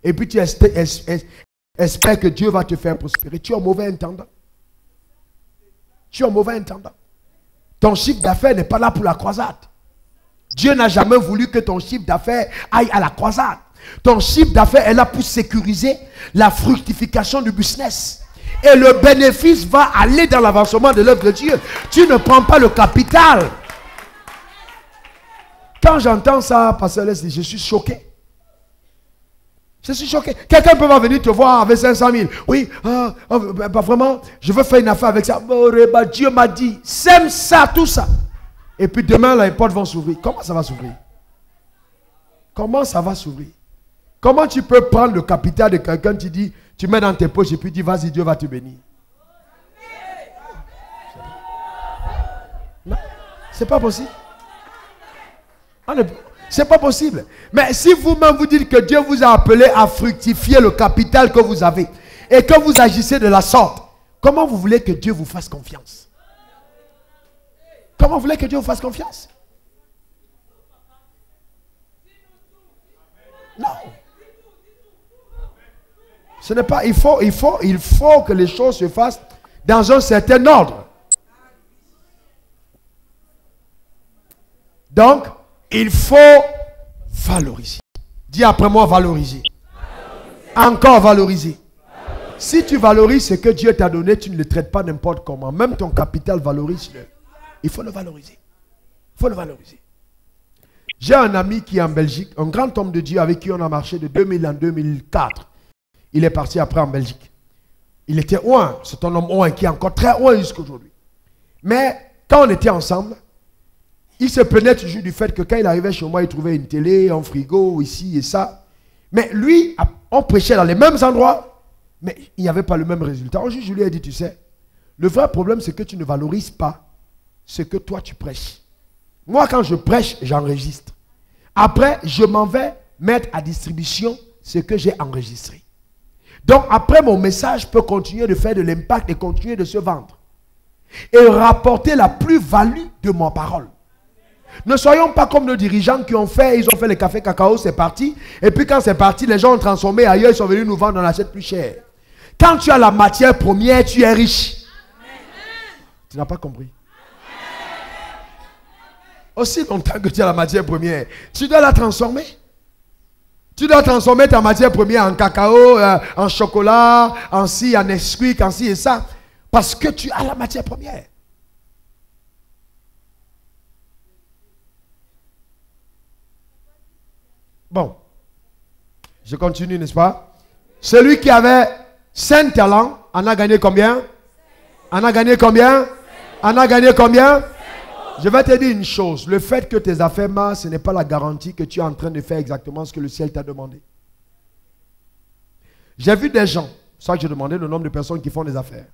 Et puis tu espères, que Dieu va te faire prospérer. Tu es un mauvais intendant. Tu es un mauvais intendant. Ton chiffre d'affaires n'est pas là pour la croisade. Dieu n'a jamais voulu que ton chiffre d'affaires aille à la croisade. Ton chiffre d'affaires est là pour sécuriser la fructification du business. Et le bénéfice va aller dans l'avancement de l'œuvre de Dieu. Tu ne prends pas le capital. Quand j'entends ça, Pasteur Leslie, je suis choqué. Je suis choqué. Quelqu'un peut venir te voir avec 500 000. Oui, ah, ah bah, bah, vraiment, je veux faire une affaire avec ça. Bah, Dieu m'a dit, sème ça, tout ça. Et puis demain, les portes vont s'ouvrir. Comment ça va s'ouvrir? Comment ça va s'ouvrir? Comment tu peux prendre le capital de quelqu'un, tu dis, tu mets dans tes poches et puis tu dis, vas-y, Dieu va te bénir. Non, c'est pas possible. C'est pas possible. Mais si vous-même vous dites que Dieu vous a appelé à fructifier le capital que vous avez et que vous agissez de la sorte, comment vous voulez que Dieu vous fasse confiance? Comment vous voulez que Dieu vous fasse confiance? Non. Ce n'est pas, il faut, il faut, il faut que les choses se fassent dans un certain ordre. Donc, il faut valoriser. Dis après moi valoriser. Encore valoriser. Si tu valorises ce que Dieu t'a donné, tu ne le traites pas n'importe comment. Même ton capital, valorise-le. Il faut le valoriser. Il faut le valoriser. J'ai un ami qui est en Belgique, un grand homme de Dieu avec qui on a marché de 2000 en 2004. Il est parti après en Belgique. Il était loin. C'est un homme loin qui est encore très loin jusqu'à aujourd'hui. Mais quand on était ensemble, il se plaignait toujours du fait que quand il arrivait chez moi, il trouvait une télé, un frigo, ici et ça. Mais lui, on prêchait dans les mêmes endroits, mais il n'y avait pas le même résultat. Un jour, je lui ai dit, tu sais, le vrai problème, c'est que tu ne valorises pas ce que toi tu prêches. Moi, quand je prêche, j'enregistre. Après, je m'en vais mettre à distribution ce que j'ai enregistré. Donc, après, mon message peut continuer de faire de l'impact et continuer de se vendre. Et rapporter la plus-value de ma parole. Ne soyons pas comme nos dirigeants qui ont fait, ils ont fait le café cacao, c'est parti. Et puis quand c'est parti, les gens ont transformé ailleurs, ils sont venus nous vendre, on achète plus cher. Quand tu as la matière première, tu es riche. Tu n'as pas compris. Aussi longtemps que tu as la matière première, tu dois la transformer. Tu dois transformer ta matière première en cacao, euh, en chocolat, en ci, en Nesquik, en ci et ça. Parce que tu as la matière première. Bon. Je continue, n'est-ce pas? Celui qui avait 5 talents, en a gagné combien? En a gagné combien? En a gagné combien? Je vais te dire une chose. Le fait que tes affaires marchent, ce n'est pas la garantie que tu es en train de faire exactement ce que le ciel t'a demandé. J'ai vu des gens, ça que j'ai demandé le nombre de personnes qui font des affaires.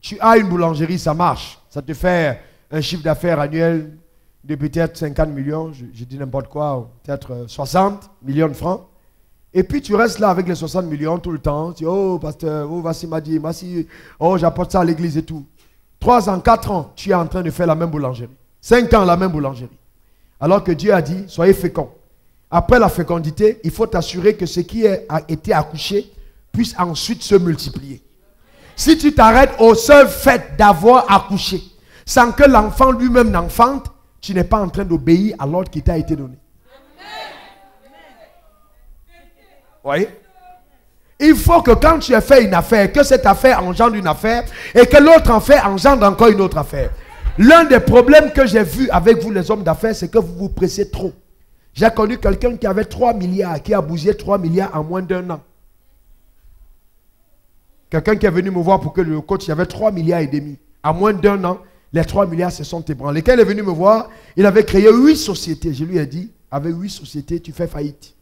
Tu as une boulangerie, ça marche. Ça te fait un chiffre d'affaires annuel de peut-être 50 millions, je, dis n'importe quoi, peut-être 60 euh, millions de francs. Et puis tu restes là avec les 60 millions tout le temps. Tu dis, oh, pasteur, oh, voici m'a dit, voici, oh, j'apporte ça à l'église et tout. Trois ans, quatre ans, tu es en train de faire la même boulangerie. Cinq ans, la même boulangerie. Alors que Dieu a dit, soyez féconds. Après la fécondité, il faut t'assurer que ce qui a été accouché puisse ensuite se multiplier. Si tu t'arrêtes au seul fait d'avoir accouché, sans que l'enfant lui-même n'enfante, tu n'es pas en train d'obéir à l'ordre qui t'a été donné. Oui. Il faut que quand tu as fait une affaire, que cette affaire engendre une affaire et que l'autre affaire engendre encore une autre affaire. L'un des problèmes que j'ai vu avec vous les hommes d'affaires, c'est que vous vous pressez trop. J'ai connu quelqu'un qui avait 3 milliards, qui a bougé 3 milliards en moins d'un an. Quelqu'un qui est venu me voir pour que le coach, il avait 3 milliards et demi. En moins d'un an, les 3 milliards se sont ébranlés. Quand il est venu me voir, il avait créé 8 sociétés. Je lui ai dit, avec 8 sociétés, tu fais faillite.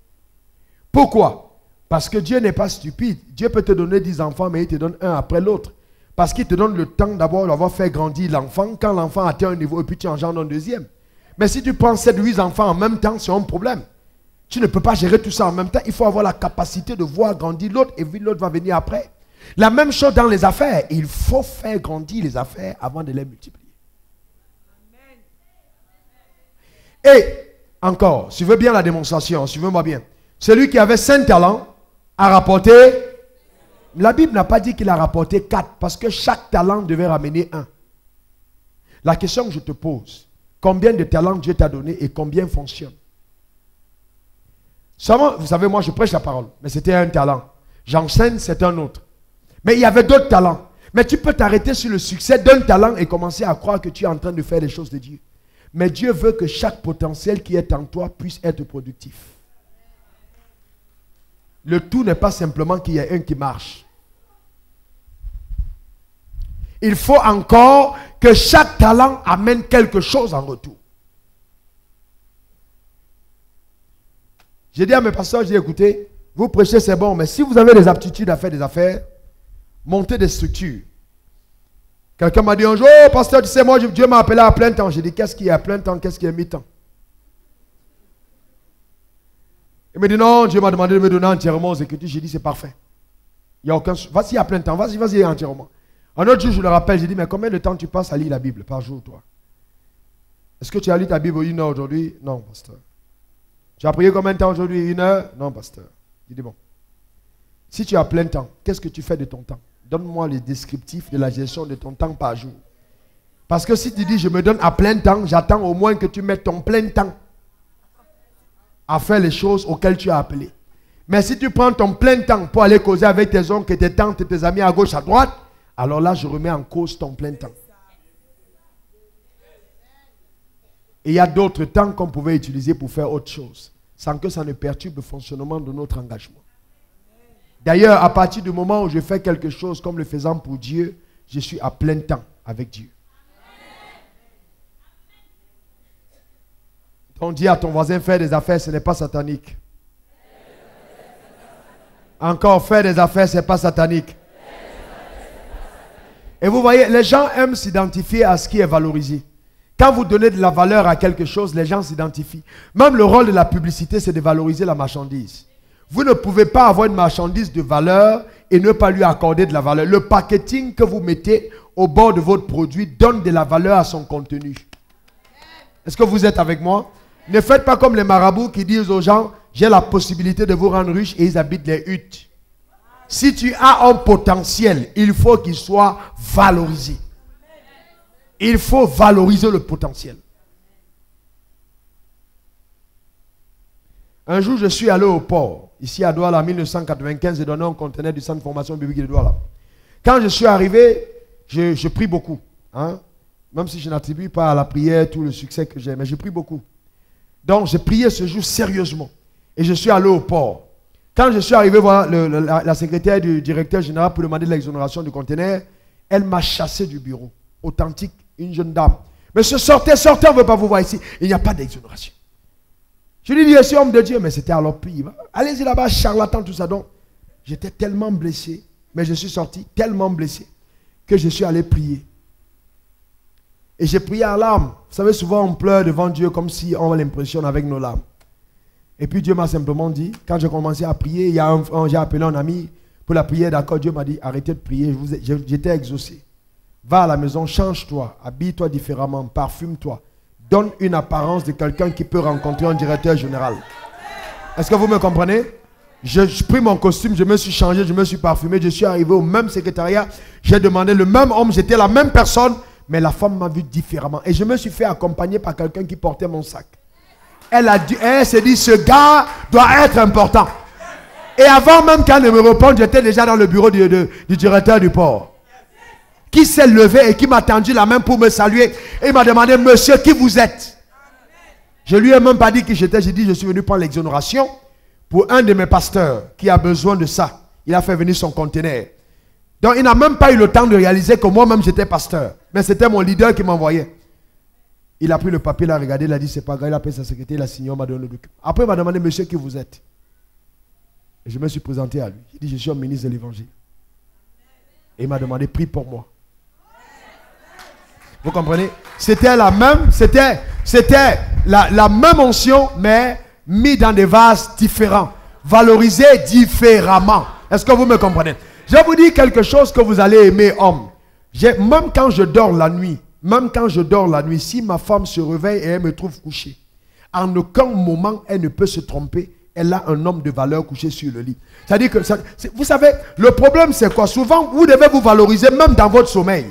Pourquoi? Parce que Dieu n'est pas stupide. Dieu peut te donner 10 enfants, mais il te donne un après l'autre. Parce qu'il te donne le temps d'abord d'avoir fait grandir l'enfant. Quand l'enfant atteint un niveau, et puis tu engendres un deuxième. Mais si tu prends 7 8 enfants en même temps, c'est un problème. Tu ne peux pas gérer tout ça en même temps. Il faut avoir la capacité de voir grandir l'autre, et l'autre va venir après. La même chose dans les affaires. Il faut faire grandir les affaires avant de les multiplier. Et encore, veux bien la démonstration, si tu veux moi bien, celui qui avait cinq talents a rapporté. La Bible n'a pas dit qu'il a rapporté quatre parce que chaque talent devait ramener un. La question que je te pose, combien de talents Dieu t'a donné et combien fonctionnent vous savez, moi je prêche la parole, mais c'était un talent. J'enseigne, c'est un autre. Mais il y avait d'autres talents. Mais tu peux t'arrêter sur le succès d'un talent et commencer à croire que tu es en train de faire les choses de Dieu. Mais Dieu veut que chaque potentiel qui est en toi puisse être productif. Le tout n'est pas simplement qu'il y ait un qui marche. Il faut encore que chaque talent amène quelque chose en retour. J'ai dit à mes pasteurs, j'ai écouté, vous prêchez c'est bon, mais si vous avez des aptitudes à faire des affaires, monter des structures. Quelqu'un m'a dit un jour, oh, pasteur, tu sais, moi, Dieu m'a appelé à plein temps. J'ai dit, qu'est-ce qui est à plein temps, qu'est-ce qui est mi-temps Il me dit, non, Dieu m'a demandé de me donner entièrement aux écritures. J'ai dit, c'est parfait. Il n'y a aucun Vas-y à plein temps, vas-y, vas-y entièrement. Un autre jour, je le rappelle, j'ai dit, mais combien de temps tu passes à lire la Bible par jour, toi? Est-ce que tu as lu ta Bible une heure aujourd'hui? Non, pasteur. Tu as prié combien de temps aujourd'hui? Une heure? Non, pasteur. J'ai dit, bon. Si tu as plein temps, qu'est-ce que tu fais de ton temps? Donne-moi les descriptifs de la gestion de ton temps par jour. Parce que si tu dis je me donne à plein temps, j'attends au moins que tu mettes ton plein temps à faire les choses auxquelles tu as appelé. Mais si tu prends ton plein temps pour aller causer avec tes oncles, tes tantes tes amis à gauche, à droite, alors là, je remets en cause ton plein temps. Et il y a d'autres temps qu'on pouvait utiliser pour faire autre chose, sans que ça ne perturbe le fonctionnement de notre engagement. D'ailleurs, à partir du moment où je fais quelque chose comme le faisant pour Dieu, je suis à plein temps avec Dieu. On dit à ton voisin faire des affaires, ce n'est pas satanique. Encore faire des affaires, ce n'est pas satanique. Et vous voyez, les gens aiment s'identifier à ce qui est valorisé. Quand vous donnez de la valeur à quelque chose, les gens s'identifient. Même le rôle de la publicité, c'est de valoriser la marchandise. Vous ne pouvez pas avoir une marchandise de valeur et ne pas lui accorder de la valeur. Le packaging que vous mettez au bord de votre produit donne de la valeur à son contenu. Est-ce que vous êtes avec moi? Ne faites pas comme les marabouts qui disent aux gens, j'ai la possibilité de vous rendre riche et ils habitent les huttes. Si tu as un potentiel, il faut qu'il soit valorisé. Il faut valoriser le potentiel. Un jour, je suis allé au port, ici à Douala, en 1995, et donné un conteneur du centre de formation biblique de Douala. Quand je suis arrivé, je, prie beaucoup. Hein? Même si je n'attribue pas à la prière tout le succès que j'ai, mais je prie beaucoup. Donc, j'ai prié ce jour sérieusement. Et je suis allé au port. Quand je suis arrivé voir la, secrétaire du directeur général pour demander l'exonération du conteneur, elle m'a chassé du bureau. Authentique, une jeune dame. Monsieur, sortez, sortez, on ne veut pas vous voir ici. Il n'y a pas d'exonération. Je lui dis, je suis homme de Dieu, mais c'était alors pire. Allez-y là-bas, charlatan, tout ça. Donc, j'étais tellement blessé, mais je suis sorti tellement blessé que je suis allé prier. Et j'ai prié en larmes. Vous savez, souvent on pleure devant Dieu comme si on l'impressionne avec nos larmes. Et puis Dieu m'a simplement dit, quand j'ai commencé à prier, il y a un, j'ai appelé un ami pour la prière, d'accord, Dieu m'a dit, arrêtez de prier, j'étais exaucé. Va à la maison, change-toi, habille-toi différemment, parfume-toi. Une apparence de quelqu'un qui peut rencontrer un directeur général. Est-ce que vous me comprenez? J'ai pris mon costume, je me suis changé, je me suis parfumé, je suis arrivé au même secrétariat, j'ai demandé le même homme, j'étais la même personne, mais la femme m'a vu différemment. Et je me suis fait accompagner par quelqu'un qui portait mon sac. Elle, a dit, elle s'est dit, ce gars doit être important. Et avant même qu'elle ne me réponde, j'étais déjà dans le bureau du directeur du port. Qui s'est levé et qui m'a tendu la main pour me saluer. Et il m'a demandé, monsieur, qui vous êtes? Je lui ai même pas dit qui j'étais. J'ai dit, je suis venu prendre l'exonération pour un de mes pasteurs qui a besoin de ça. Il a fait venir son conteneur. Donc il n'a même pas eu le temps de réaliser que moi-même j'étais pasteur. Mais c'était mon leader qui m'envoyait. Il a pris le papier, il a regardé, il a dit c'est pas grave, il a appelé sa secrétaire, il a signé, on m'a donné le document. Après il m'a demandé, monsieur, qui vous êtes? Et je me suis présenté à lui. Il dit, je suis un ministre de l'évangile. Et il m'a demandé, prie pour moi. Vous comprenez? C'était la même, c'était, c'était la, la même onction, mais mis dans des vases différents, valorisé différemment. Est-ce que vous me comprenez? Je vous dis quelque chose que vous allez aimer, homme. Même quand je dors la nuit, même quand je dors la nuit, si ma femme se réveille et elle me trouve couché, en aucun moment elle ne peut se tromper. Elle a un homme de valeur couché sur le lit. C'est-à-dire que, vous savez, le problème c'est quoi? Souvent, vous devez vous valoriser même dans votre sommeil.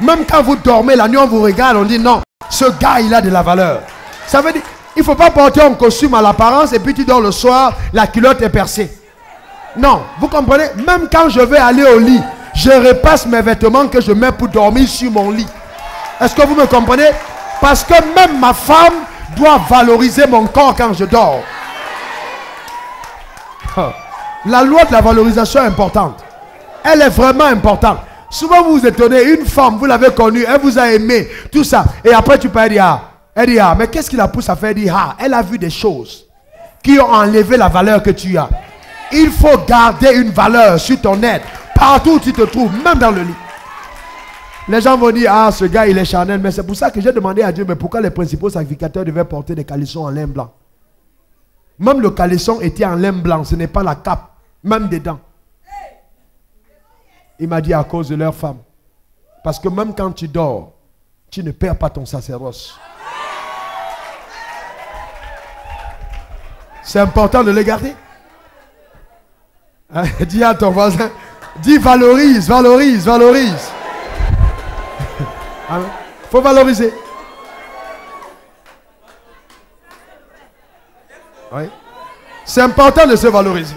Même quand vous dormez la nuit, on vous regarde, on dit non, ce gars, il a de la valeur. Ça veut dire, il ne faut pas porter un costume à l'apparence et puis tu dors le soir, la culotte est percée. Non, vous comprenez? Même quand je vais aller au lit, je repasse mes vêtements que je mets pour dormir sur mon lit. Est-ce que vous me comprenez? Parce que même ma femme doit valoriser mon corps quand je dors. La loi de la valorisation est importante. Elle est vraiment importante. Souvent vous vous étonnez, une femme, vous l'avez connue, elle vous a aimé, tout ça. Et après tu peux dire, ah, elle dit, ah, mais qu'est-ce qui la pousse à faire dire, ah, elle a vu des choses qui ont enlevé la valeur que tu as. Il faut garder une valeur sur ton aide, partout où tu te trouves, même dans le lit. Les gens vont dire, ah, ce gars, il est charnel. Mais c'est pour ça que j'ai demandé à Dieu, mais pourquoi les principaux sacrificateurs devaient porter des calissons en lin blanc? Même le calisson était en lin blanc, ce n'est pas la cape, même dedans. Il m'a dit à cause de leur femme. Parce que même quand tu dors, tu ne perds pas ton sacerdoce. C'est important de les garder. Hein, dis à ton voisin, dis valorise, valorise, valorise. Il faut valoriser. C'est important de se valoriser.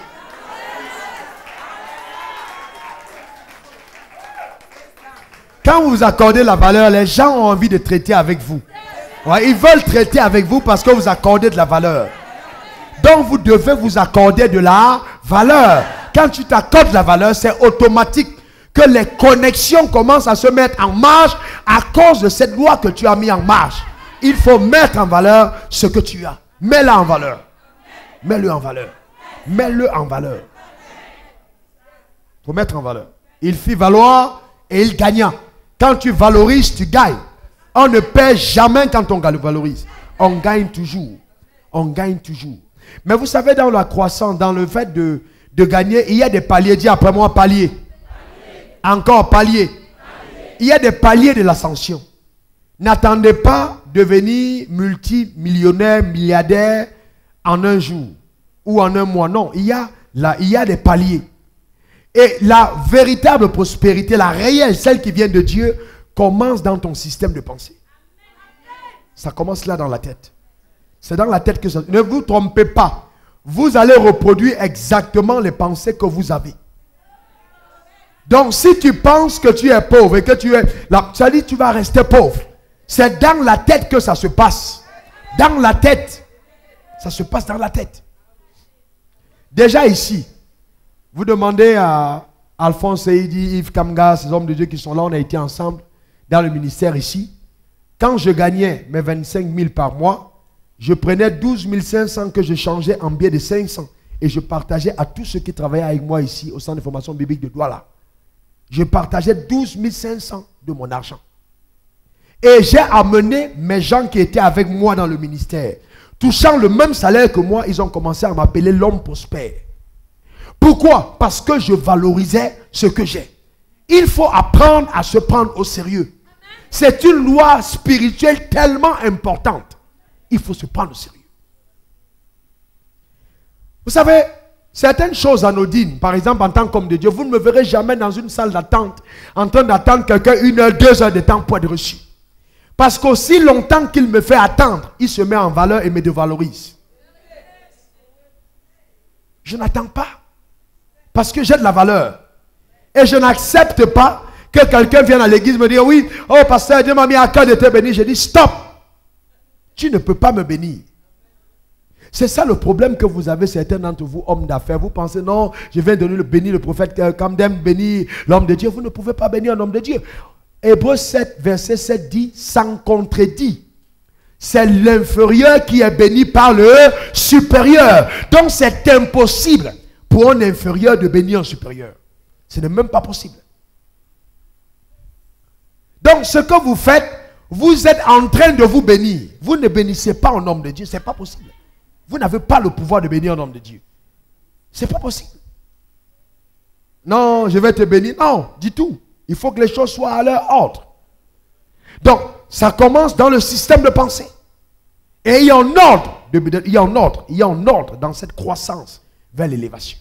Quand vous accordez la valeur, les gens ont envie de traiter avec vous. ils veulent traiter avec vous parce que vous accordez de la valeur. Donc vous devez vous accorder de la valeur. Quand tu t'accordes la valeur, c'est automatique que les connexions commencent à se mettre en marche à cause de cette loi que tu as mis en marche. Il faut mettre en valeur ce que tu as. Mets-le en valeur. Mets-le en valeur. Mets-le en valeur. Il faut mettre en valeur. Il fit valoir et il gagna. Quand tu valorises, tu gagnes. On ne perd jamais quand on valorise. On gagne toujours. On gagne toujours. Mais vous savez, dans la croissance, dans le fait de, gagner, il y a des paliers. Dis après moi, palier. Encore palier. Il y a des paliers de l'ascension. N'attendez pas devenir multimillionnaire, milliardaire en un jour ou en un mois. Non, il y a des paliers. Et la véritable prospérité, la réelle, celle qui vient de Dieu, commence dans ton système de pensée. Ça commence là dans la tête. C'est dans la tête que ça... Ne vous trompez pas. Vous allez reproduire exactement les pensées que vous avez. Donc, si tu penses que tu es pauvre et que tu es là, ça dit tu vas rester pauvre. C'est dans la tête que ça se passe. Dans la tête. Ça se passe dans la tête. Déjà ici, vous demandez à Alphonse Seidi, Yves Kamga, ces hommes de Dieu qui sont là, on a été ensemble dans le ministère ici. Quand je gagnais mes 25 000 par mois, je prenais 12 500 que je changeais en billets de 500 et je partageais à tous ceux qui travaillaient avec moi ici au centre de formation biblique de Douala. Je partageais 12 500 de mon argent. Et j'ai amené mes gens qui étaient avec moi dans le ministère. Touchant le même salaire que moi, ils ont commencé à m'appeler l'homme prospère. Pourquoi? Parce que je valorisais ce que j'ai. Il faut apprendre à se prendre au sérieux. C'est une loi spirituelle tellement importante. Il faut se prendre au sérieux. Vous savez, certaines choses anodines, par exemple en tant qu'homme de Dieu, vous ne me verrez jamais dans une salle d'attente en train d'attendre quelqu'un une heure, deux heures de temps pour être reçu. Parce qu'aussi longtemps qu'il me fait attendre, il se met en valeur et me dévalorise. Je n'attends pas. Parce que j'ai de la valeur. Et je n'accepte pas que quelqu'un vienne à l'église me dire oui, oh pasteur, Dieu m'a mis à cœur de te bénir. Je dis stop. Tu ne peux pas me bénir. C'est ça le problème que vous avez, certains d'entre vous, hommes d'affaires. Vous pensez, non, je viens de le bénir le prophète Kamdem, bénir l'homme de Dieu. Vous ne pouvez pas bénir un homme de Dieu. Hébreu 7, verset 7 dit, sans contredit. C'est l'inférieur qui est béni par le supérieur. Donc c'est impossible un inférieur de bénir un supérieur. Ce n'est même pas possible. Donc ce que vous faites, vous êtes en train de vous bénir. Vous ne bénissez pas un homme de Dieu. Ce n'est pas possible. Vous n'avez pas le pouvoir de bénir un homme de Dieu. Ce n'est pas possible. Non, je vais te bénir. Non, dis tout. Il faut que les choses soient à leur ordre. Donc, ça commence dans le système de pensée. Et il y a un ordre, il y a un ordre, il y a un ordre dans cette croissance vers l'élévation.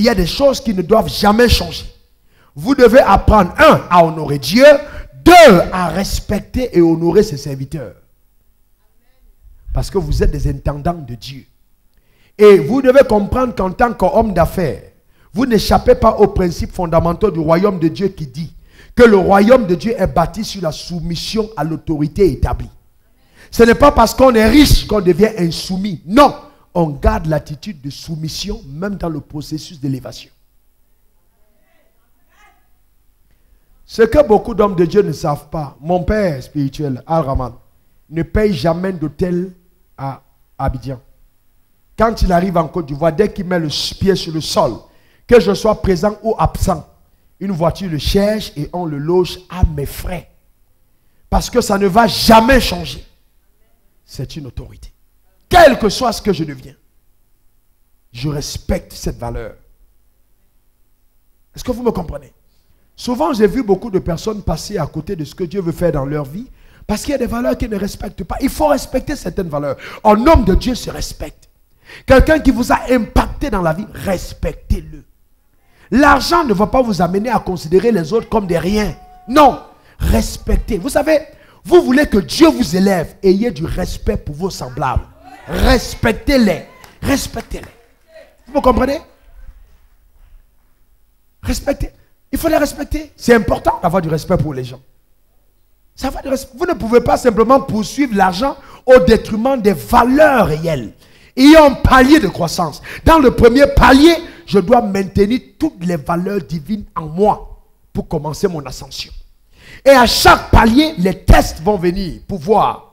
Il y a des choses qui ne doivent jamais changer. Vous devez apprendre, un, à honorer Dieu, deux, à respecter et honorer ses serviteurs. Parce que vous êtes des intendants de Dieu. Et vous devez comprendre qu'en tant qu'homme d'affaires, vous n'échappez pas aux principes fondamentaux du royaume de Dieu qui dit que le royaume de Dieu est bâti sur la soumission à l'autorité établie. Ce n'est pas parce qu'on est riche qu'on devient insoumis. Non, on garde l'attitude de soumission même dans le processus d'élévation. Ce que beaucoup d'hommes de Dieu ne savent pas, mon père spirituel, Al-Rahman, ne paye jamais d'hôtel à Abidjan. Quand il arrive en Côte d'Ivoire, dès qu'il met le pied sur le sol, que je sois présent ou absent, une voiture le cherche et on le loge à mes frais. Parce que ça ne va jamais changer. C'est une autorité. Quel que soit ce que je deviens, je respecte cette valeur. Est-ce que vous me comprenez? Souvent, j'ai vu beaucoup de personnes passer à côté de ce que Dieu veut faire dans leur vie parce qu'il y a des valeurs qu'ils ne respectent pas. Il faut respecter certaines valeurs. Un homme de Dieu se respecte. Quelqu'un qui vous a impacté dans la vie, respectez-le. L'argent ne va pas vous amener à considérer les autres comme des riens. Non, respectez. Vous savez, vous voulez que Dieu vous élève, ayez du respect pour vos semblables. Respectez-les. Respectez-les. Vous comprenez? Respectez. Il faut les respecter. C'est important d'avoir du respect pour les gens. Ça va vous ne pouvez pas simplement poursuivre l'argent au détriment des valeurs réelles. Il y a un palier de croissance. Dans le premier palier, je dois maintenir toutes les valeurs divines en moi pour commencer mon ascension. Et à chaque palier, les tests vont venir pour voir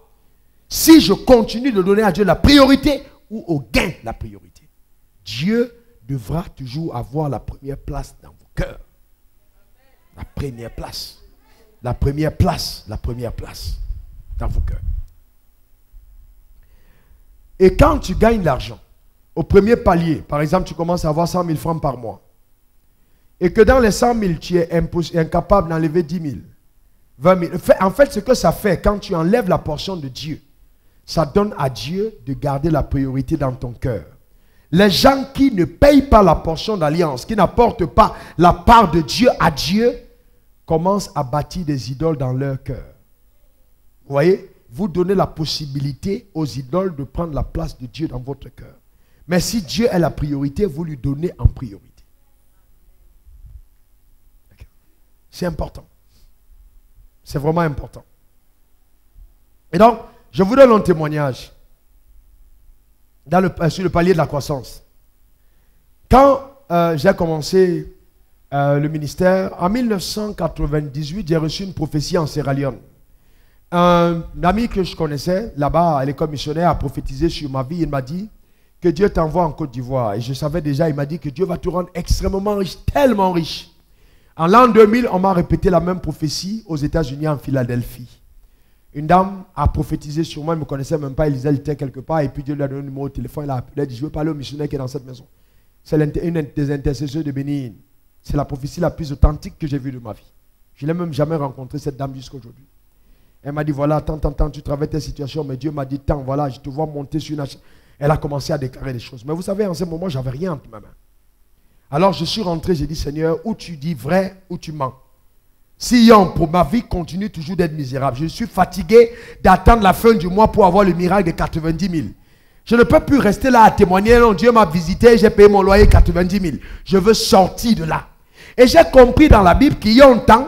si je continue de donner à Dieu la priorité ou au gain la priorité. Dieu devra toujours avoir la première place dans vos cœurs. La première place. La première place. La première place dans vos cœurs. Et quand tu gagnes l'argent, au premier palier, par exemple, tu commences à avoir 100 000 francs par mois, et que dans les 100 000, tu es incapable d'enlever 10 000, 20 000. En fait, ce que ça fait, quand tu enlèves la portion de Dieu, ça donne à Dieu de garder la priorité dans ton cœur. Les gens qui ne payent pas la portion d'alliance, qui n'apportent pas la part de Dieu à Dieu, commencent à bâtir des idoles dans leur cœur. Vous voyez Vous donnez la possibilité aux idoles de prendre la place de Dieu dans votre cœur. Mais si Dieu est la priorité, vous lui donnez en priorité. C'est important. C'est vraiment important. Et donc, je vous donne un témoignage euh, sur le palier de la croissance. Quand euh, j'ai commencé euh, le ministère, en 1998, j'ai reçu une prophétie en Sierra Leone. Un ami que je connaissais là-bas à l'école missionnaire a prophétisé sur ma vie. Il m'a dit que Dieu t'envoie en Côte d'Ivoire. Et je savais déjà, il m'a dit que Dieu va te rendre extrêmement riche, tellement riche. En l'an 2000, on m'a répété la même prophétie aux États-Unis, en Philadelphie. Une dame a prophétisé sur moi, elle ne me connaissait même pas, elle était quelque part, et puis Dieu lui a donné un numéro de téléphone, elle a appelé, elle dit, je veux parler au missionnaire qui est dans cette maison. C'est une des intercesseurs de Bénin. C'est la prophétie la plus authentique que j'ai vue de ma vie. Je n'ai même jamais rencontré cette dame jusqu'à aujourd'hui. Elle m'a dit, voilà, tant, tant, tant, tu travailles tes situations, mais Dieu m'a dit, tant, voilà, je te vois monter sur une... Elle a commencé à déclarer des choses. Mais vous savez, en ce moment, j'avais rien entre ma main. Alors je suis rentré, j'ai dit, Seigneur, où tu dis vrai, ou tu mens? Si pour ma vie continue toujours d'être misérable. Je suis fatigué d'attendre la fin du mois pour avoir le miracle de 90 000. Je ne peux plus rester là à témoigner. Non, Dieu m'a visité, j'ai payé mon loyer 90 000. Je veux sortir de là. Et j'ai compris dans la Bible qu'il y a un temps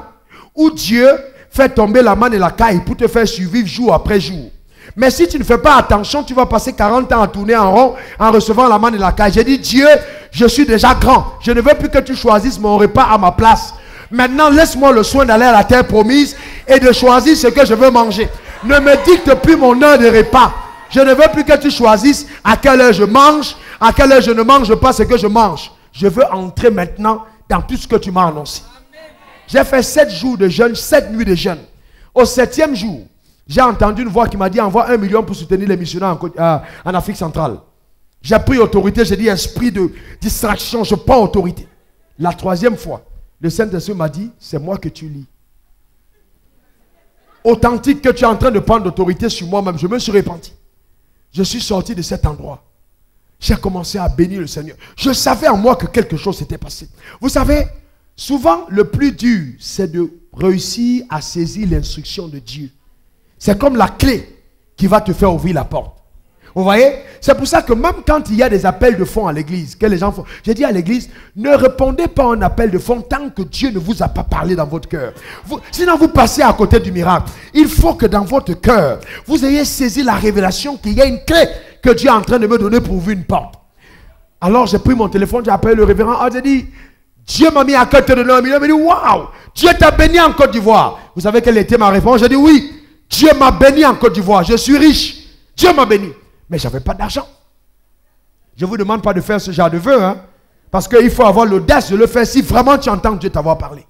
où Dieu fait tomber la manne et la caille pour te faire survivre jour après jour. Mais si tu ne fais pas attention, tu vas passer 40 ans à tourner en rond en recevant la manne et la caille. J'ai dit, Dieu, je suis déjà grand. Je ne veux plus que tu choisisses mon repas à ma place. Maintenant, laisse-moi le soin d'aller à la terre promise et de choisir ce que je veux manger. Ne me dicte plus mon heure de repas. Je ne veux plus que tu choisisses à quelle heure je mange, à quelle heure je ne mange pas ce que je mange. Je veux entrer maintenant dans tout ce que tu m'as annoncé. J'ai fait sept jours de jeûne, sept nuits de jeûne. Au septième jour, j'ai entendu une voix qui m'a dit envoie un million pour soutenir les missionnaires en, euh, Afrique centrale. J'ai pris autorité, j'ai dit esprit de distraction, je prends autorité. La troisième fois, le Saint-Esprit m'a dit, c'est moi que tu lis. Authentique que tu es en train de prendre l'autorité sur moi-même. Je me suis repenti. Je suis sorti de cet endroit. J'ai commencé à bénir le Seigneur. Je savais en moi que quelque chose s'était passé. Vous savez, souvent le plus dur, c'est de réussir à saisir l'instruction de Dieu. C'est comme la clé qui va te faire ouvrir la porte. Vous voyez? C'est pour ça que même quand il y a des appels de fonds à l'église, que les gens font, j'ai dit à l'église, ne répondez pas à un appel de fonds tant que Dieu ne vous a pas parlé dans votre cœur. sinon, vous passez à côté du miracle. Il faut que dans votre cœur, vous ayez saisi la révélation qu'il y a une clé que Dieu est en train de me donner pour ouvrir une porte. Alors j'ai pris mon téléphone, j'ai appelé le révérend, ah, j'ai dit, Dieu m'a mis à côté de l'homme. Il m'a dit, waouh, Dieu t'a béni en Côte d'Ivoire. Vous savez quelle était ma réponse? J'ai dit, oui, Dieu m'a béni en Côte d'Ivoire. Je suis riche. Dieu m'a béni. Mais je n'avais pas d'argent. Je ne vous demande pas de faire ce genre de vœu, hein, parce qu'il faut avoir l'audace de le faire si vraiment tu entends Dieu t'avoir parlé.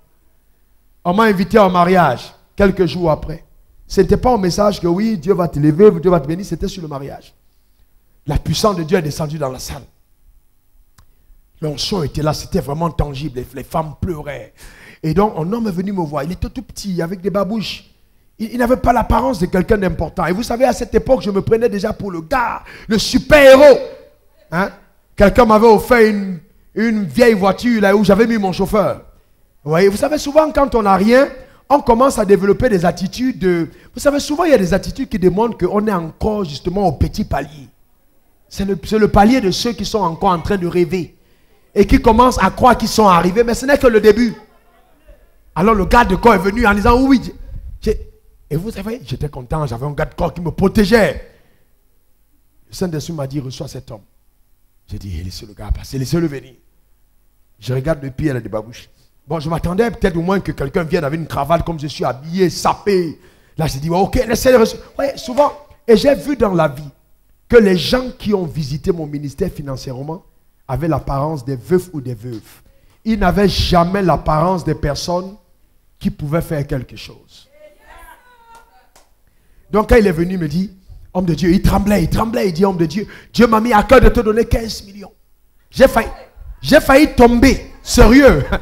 On m'a invité en mariage quelques jours après. Ce n'était pas un message que oui, Dieu va te lever, Dieu va te bénir, c'était sur le mariage. La puissance de Dieu est descendue dans la salle. L'onction était là, c'était vraiment tangible. Les femmes pleuraient. Et donc, un homme est venu me voir. Il était tout petit, avec des babouches. Il, n'avait pas l'apparence de quelqu'un d'important. Et vous savez, à cette époque, je me prenais déjà pour le gars, le super-héros. Hein? Quelqu'un m'avait offert une, vieille voiture là où j'avais mis mon chauffeur. Vous vous savez, souvent, quand on n'a rien, on commence à développer des attitudes de... Vous savez, souvent, il y a des attitudes qui démontrent qu'on est encore justement au petit palier. C'est le, le, palier de ceux qui sont encore en train de rêver. Et qui commencent à croire qu'ils sont arrivés, mais ce n'est que le début. Alors le gars de corps est venu en disant, oui, et vous savez, j'étais content, j'avais un gars de corps qui me protégeait. Le Saint-Esprit m'a dit, reçois cet homme. J'ai dit, laissez le gars passer, laissez-le venir. Je regarde le pied, elle a des babouches. Bon, je m'attendais peut-être au moins que quelqu'un vienne avec une cravate comme je suis habillé, sapé. Là, j'ai dit, ok, laissez-le. Ouais, souvent, et j'ai vu dans la vie que les gens qui ont visité mon ministère financièrement avaient l'apparence des veufs ou des veuves. Ils n'avaient jamais l'apparence des personnes qui pouvaient faire quelque chose. Donc quand il est venu, il me dit, homme de Dieu, il tremblait, il tremblait, il dit, homme de Dieu, Dieu m'a mis à cœur de te donner 15 millions. J'ai failli, j'ai failli tomber, sérieux.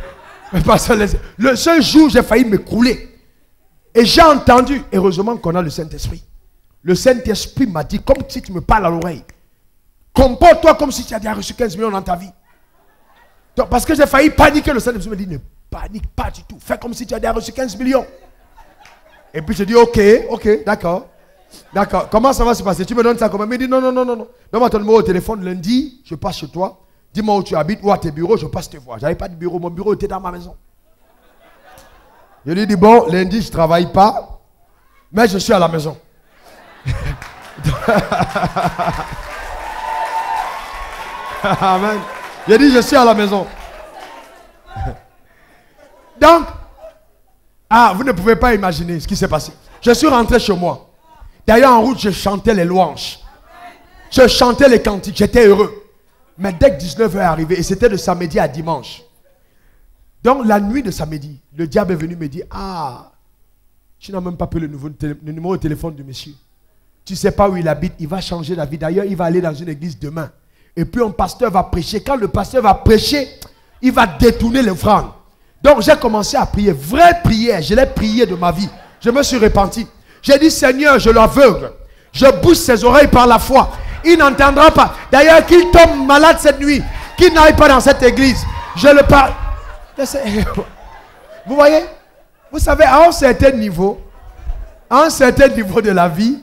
Le seul jour, j'ai failli me couler. Et j'ai entendu, heureusement qu'on a le Saint-Esprit. Le Saint-Esprit m'a dit, comme si tu me parles à l'oreille, comporte-toi comme si tu déjà reçu 15 millions dans ta vie. parce que j'ai failli paniquer, le Saint-Esprit me dit, ne panique pas du tout. Fais comme si tu déjà reçu 15 millions. Et puis je dis, ok, ok, d'accord. D'accord. Comment ça va se passer? Tu me donnes ça comment? Il me dit, non, non, non, non, non. Donne-moi ton numéro au téléphone. Lundi, je passe chez toi. Dis-moi où tu habites ou à tes bureaux, je passe te voir. J'avais pas de bureau, mon bureau était dans ma maison. Je lui dis, bon, lundi, je travaille pas, mais je suis à la maison. Amen. Je dit, je suis à la maison. Donc, ah, vous ne pouvez pas imaginer ce qui s'est passé. Je suis rentré chez moi. D'ailleurs, en route, je chantais les louanges. Je chantais les cantiques. J'étais heureux. Mais dès que 19h est arrivé, et c'était de samedi à dimanche. Donc, la nuit de samedi, le diable est venu me dire Ah, tu n'as même pas pris le, le numéro de téléphone du monsieur. Tu ne sais pas où il habite. Il va changer la vie. D'ailleurs, il va aller dans une église demain. Et puis, un pasteur va prêcher. Quand le pasteur va prêcher, il va détourner l'offrande. Donc j'ai commencé à prier, vraie prière, je l'ai prié de ma vie. Je me suis repenti. J'ai dit Seigneur, je l'aveugle. Je bouge ses oreilles par la foi. Il n'entendra pas. D'ailleurs, qu'il tombe malade cette nuit, qu'il n'aille pas dans cette église. Je le parle. Vous voyez? Vous savez, à un certain niveau, à un certain niveau de la vie,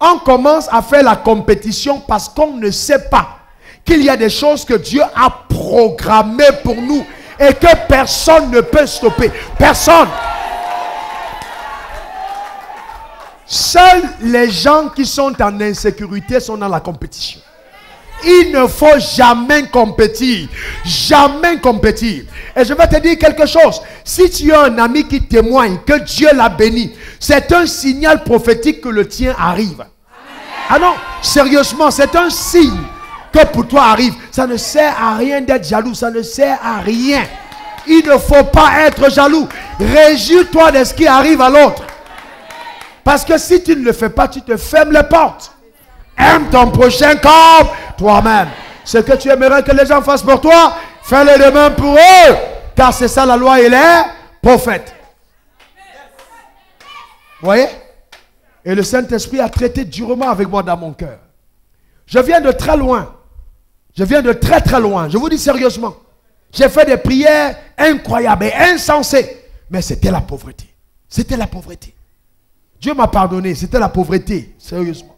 on commence à faire la compétition parce qu'on ne sait pas qu'il y a des choses que Dieu a programmées pour nous et que personne ne peut stopper. Personne. Seuls les gens qui sont en insécurité sont dans la compétition. Il ne faut jamais compétir. Jamais compétir. Et je vais te dire quelque chose. Si tu as un ami qui témoigne que Dieu l'a béni, c'est un signal prophétique que le tien arrive. Ah non, sérieusement, c'est un signe que pour toi arrive. Ça ne sert à rien d'être jaloux. Ça ne sert à rien. Il ne faut pas être jaloux. Réjouis-toi de ce qui arrive à l'autre. Parce que si tu ne le fais pas, tu te fermes les portes. Aime ton prochain comme toi-même. Ce que tu aimerais que les gens fassent pour toi, fais-le de pour eux. Car c'est ça la loi et les prophètes. Vous voyez? Et le Saint-Esprit a traité durement avec moi dans mon cœur. Je viens de très loin. Je viens de très très loin. Je vous dis sérieusement. J'ai fait des prières incroyables et insensées. Mais c'était la pauvreté. C'était la pauvreté. Dieu m'a pardonné. C'était la pauvreté. Sérieusement.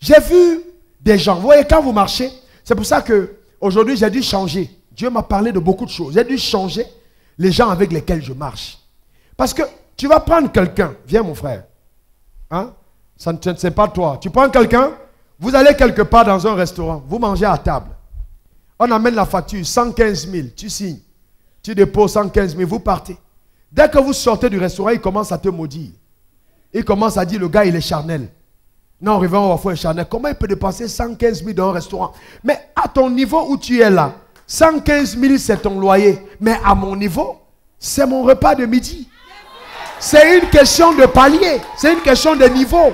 J'ai vu des gens. Vous voyez, quand vous marchez, c'est pour ça que aujourd'hui j'ai dû changer. Dieu m'a parlé de beaucoup de choses. J'ai dû changer les gens avec lesquels je marche. Parce que tu vas prendre quelqu'un. Viens, mon frère. Hein? Ça ne c'est pas toi. Tu prends quelqu'un, vous allez quelque part dans un restaurant, vous mangez à table. On amène la facture, 115 000, tu signes. Tu déposes 115 000, vous partez. Dès que vous sortez du restaurant, il commence à te maudire. Il commence à dire, le gars, il est charnel. Non, on va faire charnel. Comment il peut dépenser 115 000 dans un restaurant? Mais à ton niveau où tu es là, 115 000, c'est ton loyer. Mais à mon niveau, c'est mon repas de midi. C'est une question de palier. C'est une question de niveau.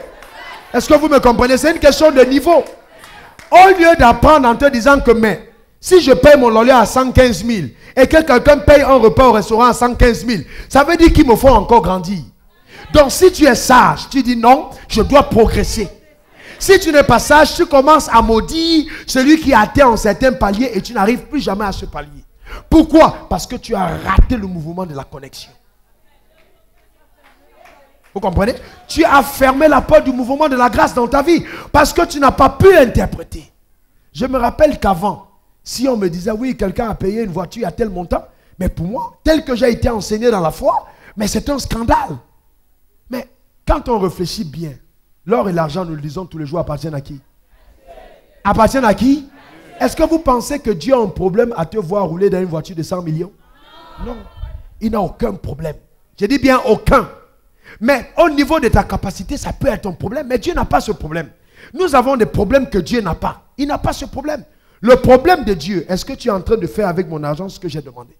Est-ce que vous me comprenez? C'est une question de niveau. Au lieu d'apprendre en te disant que, mais, si je paye mon loyer à 115 000 et que quelqu'un paye un repas au restaurant à 115 000, ça veut dire qu'il me faut encore grandir. Donc si tu es sage, tu dis non, je dois progresser. Si tu n'es pas sage, tu commences à maudire celui qui atteint un certain palier et tu n'arrives plus jamais à ce palier. Pourquoi? Parce que tu as raté le mouvement de la connexion. Vous comprenez? Tu as fermé la porte du mouvement de la grâce dans ta vie parce que tu n'as pas pu interpréter. Je me rappelle qu'avant, si on me disait, oui, quelqu'un a payé une voiture à tel montant, mais pour moi, tel que j'ai été enseigné dans la foi, mais c'est un scandale. Mais quand on réfléchit bien, l'or et l'argent, nous le disons tous les jours, appartiennent à qui? Appartiennent à qui? Est-ce que vous pensez que Dieu a un problème à te voir rouler dans une voiture de 100 millions? Non. Il n'a aucun problème. Je dis bien aucun. Mais au niveau de ta capacité, ça peut être un problème. Mais Dieu n'a pas ce problème. Nous avons des problèmes que Dieu n'a pas. Il n'a pas ce problème. Le problème de Dieu, est-ce que tu es en train de faire avec mon argent ce que j'ai demandé?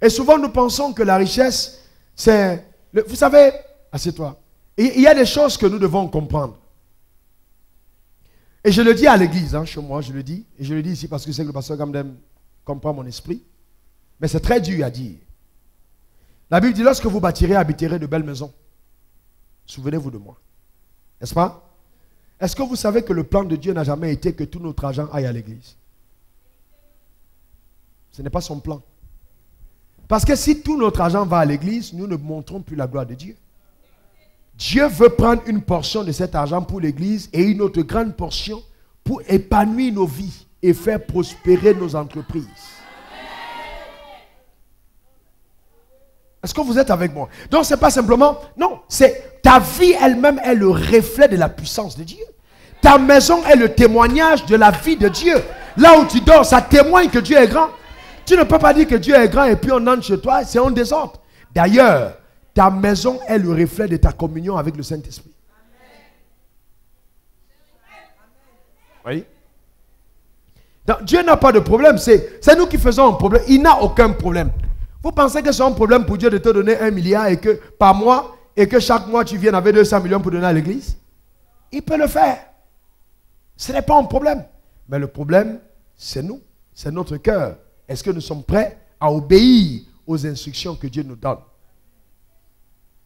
Et souvent, nous pensons que la richesse, c'est... Vous savez, assieds-toi. Il y a des choses que nous devons comprendre. Et je le dis à l'église, hein, chez moi, je le dis. Et je le dis ici parce que c'est que le pasteur Gamdem comprend mon esprit. Mais c'est très dur à dire. La Bible dit, lorsque vous bâtirez, habiterez de belles maisons. Souvenez-vous de moi. N'est-ce pas? Est-ce que vous savez que le plan de Dieu n'a jamais été que tout notre argent aille à l'église? Ce n'est pas son plan. Parce que si tout notre argent va à l'église, nous ne montrons plus la gloire de Dieu. Dieu veut prendre une portion de cet argent pour l'église et une autre grande portion pour épanouir nos vies et faire prospérer nos entreprises. Est-ce que vous êtes avec moi? Donc, ce n'est pas simplement. Non, c'est ta vie elle-même est le reflet de la puissance de Dieu. Ta maison est le témoignage de la vie de Dieu. Là où tu dors, ça témoigne que Dieu est grand. Tu ne peux pas dire que Dieu est grand et puis on entre chez toi, c'est un désordre. D'ailleurs, ta maison est le reflet de ta communion avec le Saint-Esprit. Oui. Dieu n'a pas de problème, c'est nous qui faisons un problème. Il n'a aucun problème. Vous pensez que c'est un problème pour Dieu de te donner un milliard et que par mois et que chaque mois tu viennes avec 200 millions pour donner à l'église? Il peut le faire. Ce n'est pas un problème. Mais le problème, c'est nous, c'est notre cœur. Est-ce que nous sommes prêts à obéir aux instructions que Dieu nous donne?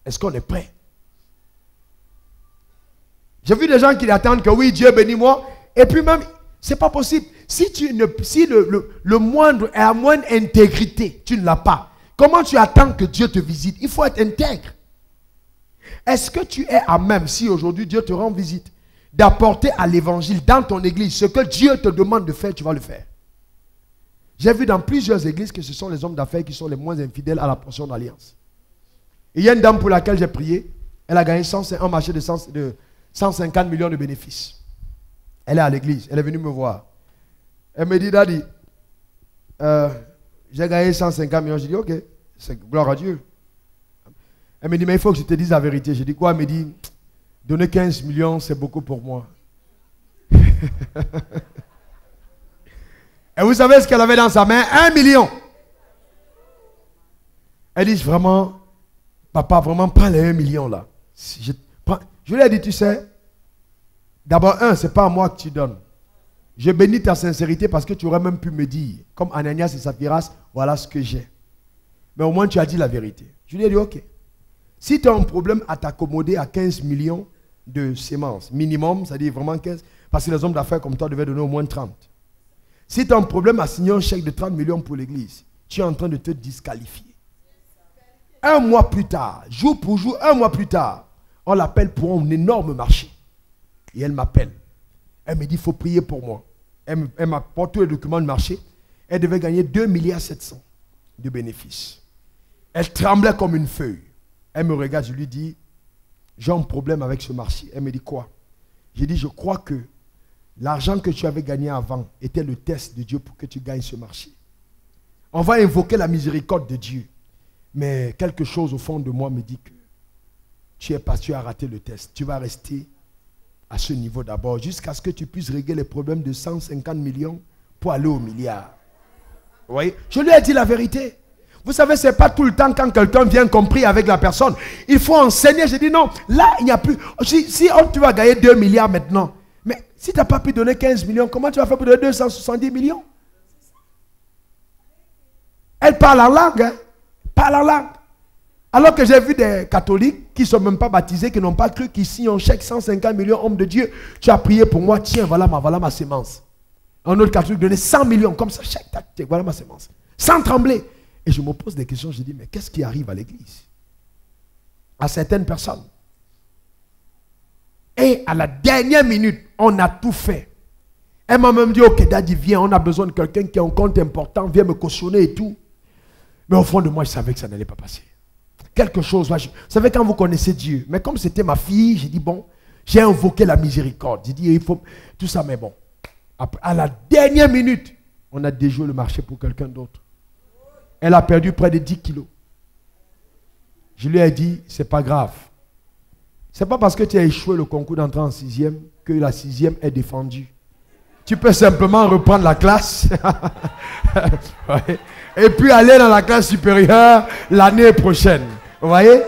Est-ce qu'on est prêt? J'ai vu des gens qui attendent que oui, Dieu bénit moi. Et puis même, c'est pas possible. Si, tu ne, si le, le, moindre est à moindre intégrité, tu ne l'as pas. Comment tu attends que Dieu te visite? Il faut être intègre. Est-ce que tu es à même, si aujourd'hui Dieu te rend visite, d'apporter à l'évangile dans ton église ce que Dieu te demande de faire, tu vas le faire? J'ai vu dans plusieurs églises que ce sont les hommes d'affaires qui sont les moins infidèles à la portion d'alliance. Il y a une dame pour laquelle j'ai prié, elle a gagné un marché de 150 millions de bénéfices. Elle est à l'église, elle est venue me voir. Elle me dit, Daddy, euh, j'ai gagné 150 millions. Je dis, ok, c'est gloire à Dieu. Elle me dit, mais il faut que je te dise la vérité. Je dis quoi? Elle me dit, donner 15 millions, c'est beaucoup pour moi. Et vous savez ce qu'elle avait dans sa main? Un million. Elle dit, vraiment, papa, vraiment, prends les 1 million là. Je, lui ai dit, tu sais, d'abord, un, c'est pas à moi que tu donnes. Je bénis ta sincérité parce que tu aurais même pu me dire, comme Ananias et Saphiras, voilà ce que j'ai. Mais au moins tu as dit la vérité. Je lui ai dit, ok. Si tu as un problème à t'accommoder à 15 millions de semences, minimum, c'est-à-dire vraiment 15, parce que les hommes d'affaires comme toi devaient donner au moins 30. Si tu as un problème à signer un chèque de 30 millions pour l'église, tu es en train de te disqualifier. Un mois plus tard, jour pour jour, un mois plus tard, on l'appelle pour un énorme marché. Et elle m'appelle. Elle me dit, il faut prier pour moi. Elle, m'apporte tous les documents de marché. Elle devait gagner 2 milliards 700 de bénéfices. Elle tremblait comme une feuille. Elle me regarde, je lui dis, j'ai un problème avec ce marché. Elle me dit quoi? J'ai dit, je crois que l'argent que tu avais gagné avant était le test de Dieu pour que tu gagnes ce marché. On va invoquer la miséricorde de Dieu. Mais quelque chose au fond de moi me dit que tu es pas, tu as raté le test. Tu vas rester à ce niveau d'abord, jusqu'à ce que tu puisses régler les problèmes de 150 millions pour aller au milliard. Vous voyez? Je lui ai dit la vérité. Vous savez, ce n'est pas tout le temps quand quelqu'un vient compris avec la personne. Il faut enseigner. J'ai dit non, là, il n'y a plus. Si, on, tu vas gagner 2 milliards maintenant, mais si tu n'as pas pu donner 15 millions, comment tu vas faire pour donner 270 millions? Elle parle en langue. Hein? Parle en langue. Alors que j'ai vu des catholiques qui ne sont même pas baptisés, qui n'ont pas cru, qui signent un chèque 150 millions, homme de Dieu. Tu as prié pour moi, tiens, voilà ma, voilà ma sémence. Un autre catholique donnait 100 millions, comme ça, chèque, voilà ma sémence. Sans trembler. Et je me pose des questions, je dis, mais qu'est-ce qui arrive à l'église? À certaines personnes. Et à la dernière minute, on a tout fait. Elle m'a même dit, ok, Daddy, viens, on a besoin de quelqu'un qui a un compte important, viens me cautionner et tout. Mais au fond de moi, je savais que ça n'allait pas passer quelque chose. Vous savez, quand vous connaissez Dieu, mais comme c'était ma fille, j'ai dit, bon, j'ai invoqué la miséricorde. J'ai dit, il faut tout ça, mais bon. à la dernière minute, on a déjoué le marché pour quelqu'un d'autre. Elle a perdu près de 10 kilos. Je lui ai dit, c'est pas grave. C'est pas parce que tu as échoué le concours d'entrée en sixième que la sixième est défendue. Tu peux simplement reprendre la classe. Et puis aller dans la classe supérieure l'année prochaine. Vous voyez?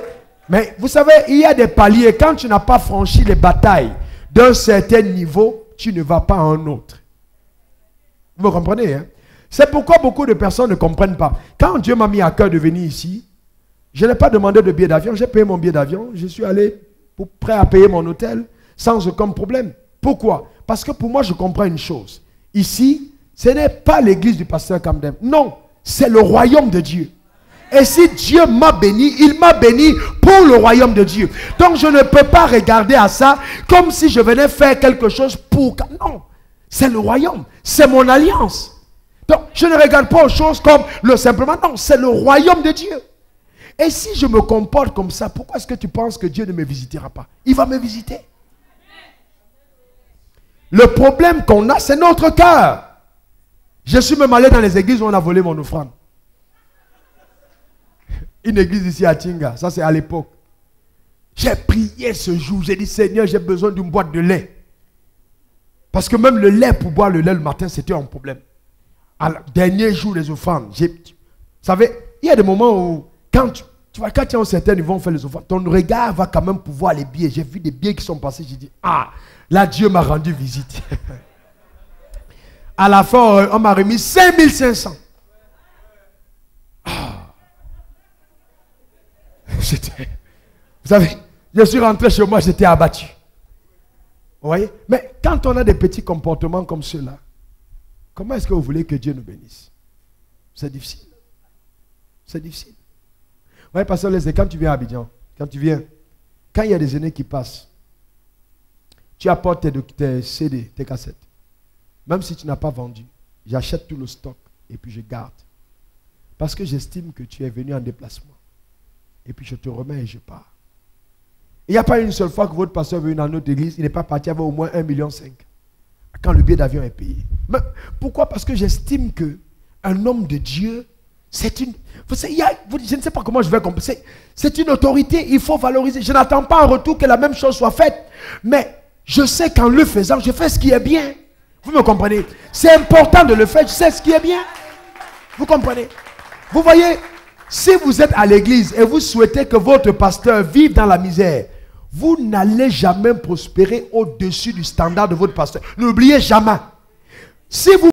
Mais vous savez, il y a des paliers. Quand tu n'as pas franchi les batailles d'un certain niveau, tu ne vas pas à un autre. Vous comprenez hein? C'est pourquoi beaucoup de personnes ne comprennent pas. Quand Dieu m'a mis à cœur de venir ici, je n'ai pas demandé de billet d'avion. J'ai payé mon billet d'avion. Je suis allé prêt à payer mon hôtel sans aucun problème. Pourquoi? Parce que pour moi, je comprends une chose. Ici, ce n'est pas l'église du pasteur Camden. Non, c'est le royaume de Dieu. Et si Dieu m'a béni, il m'a béni pour le royaume de Dieu. Donc je ne peux pas regarder à ça comme si je venais faire quelque chose pour... Non, c'est le royaume, c'est mon alliance. Donc je ne regarde pas aux choses comme le simplement. Non, c'est le royaume de Dieu. Et si je me comporte comme ça, pourquoi est-ce que tu penses que Dieu ne me visitera pas? Il va me visiter. Le problème qu'on a, c'est notre cœur. Je suis même allé dans les églises où on a volé mon offrande. Une église ici à Tinga, ça c'est à l'époque. J'ai prié ce jour, j'ai dit Seigneur, j'ai besoin d'une boîte de lait. Parce que même le lait, pour boire le lait le matin, c'était un problème. Dernier jour des offrandes, vous savez, il y a des moments où, quand tu, vois, quand tu es un certain niveau, on fait les offrandes, ton regard va quand même pouvoir les billets. J'ai vu des billets qui sont passés, j'ai dit, ah, là Dieu m'a rendu visite. à la fin, on m'a remis 5500. Vous savez, je suis rentré chez moi, j'étais abattu. Vous voyez? Mais quand on a des petits comportements comme ceux-là, comment est-ce que vous voulez que Dieu nous bénisse? C'est difficile. C'est difficile. Vous voyez, pasteur les quand tu viens à Abidjan, quand tu viens, quand il y a des années qui passent, tu apportes tes, tes CD, tes cassettes. Même si tu n'as pas vendu, j'achète tout le stock et puis je garde. Parce que j'estime que tu es venu en déplacement. Et puis je te remets et je pars. Il n'y a pas une seule fois que votre pasteur est venu dans notre église, il n'est pas parti avec au moins 1,5 million. Quand le billet d'avion est payé. Mais pourquoi? Parce que j'estime que un homme de Dieu, c'est une. je ne sais pas comment je vais comprendre. C'est une autorité, il faut valoriser. Je n'attends pas en retour que la même chose soit faite. Mais je sais qu'en le faisant, je fais ce qui est bien. Vous me comprenez? C'est important de le faire, je sais ce qui est bien. Vous comprenez? Vous voyez, si vous êtes à l'église et vous souhaitez que votre pasteur vive dans la misère, vous n'allez jamais prospérer au-dessus du standard de votre pasteur. N'oubliez jamais. Si vous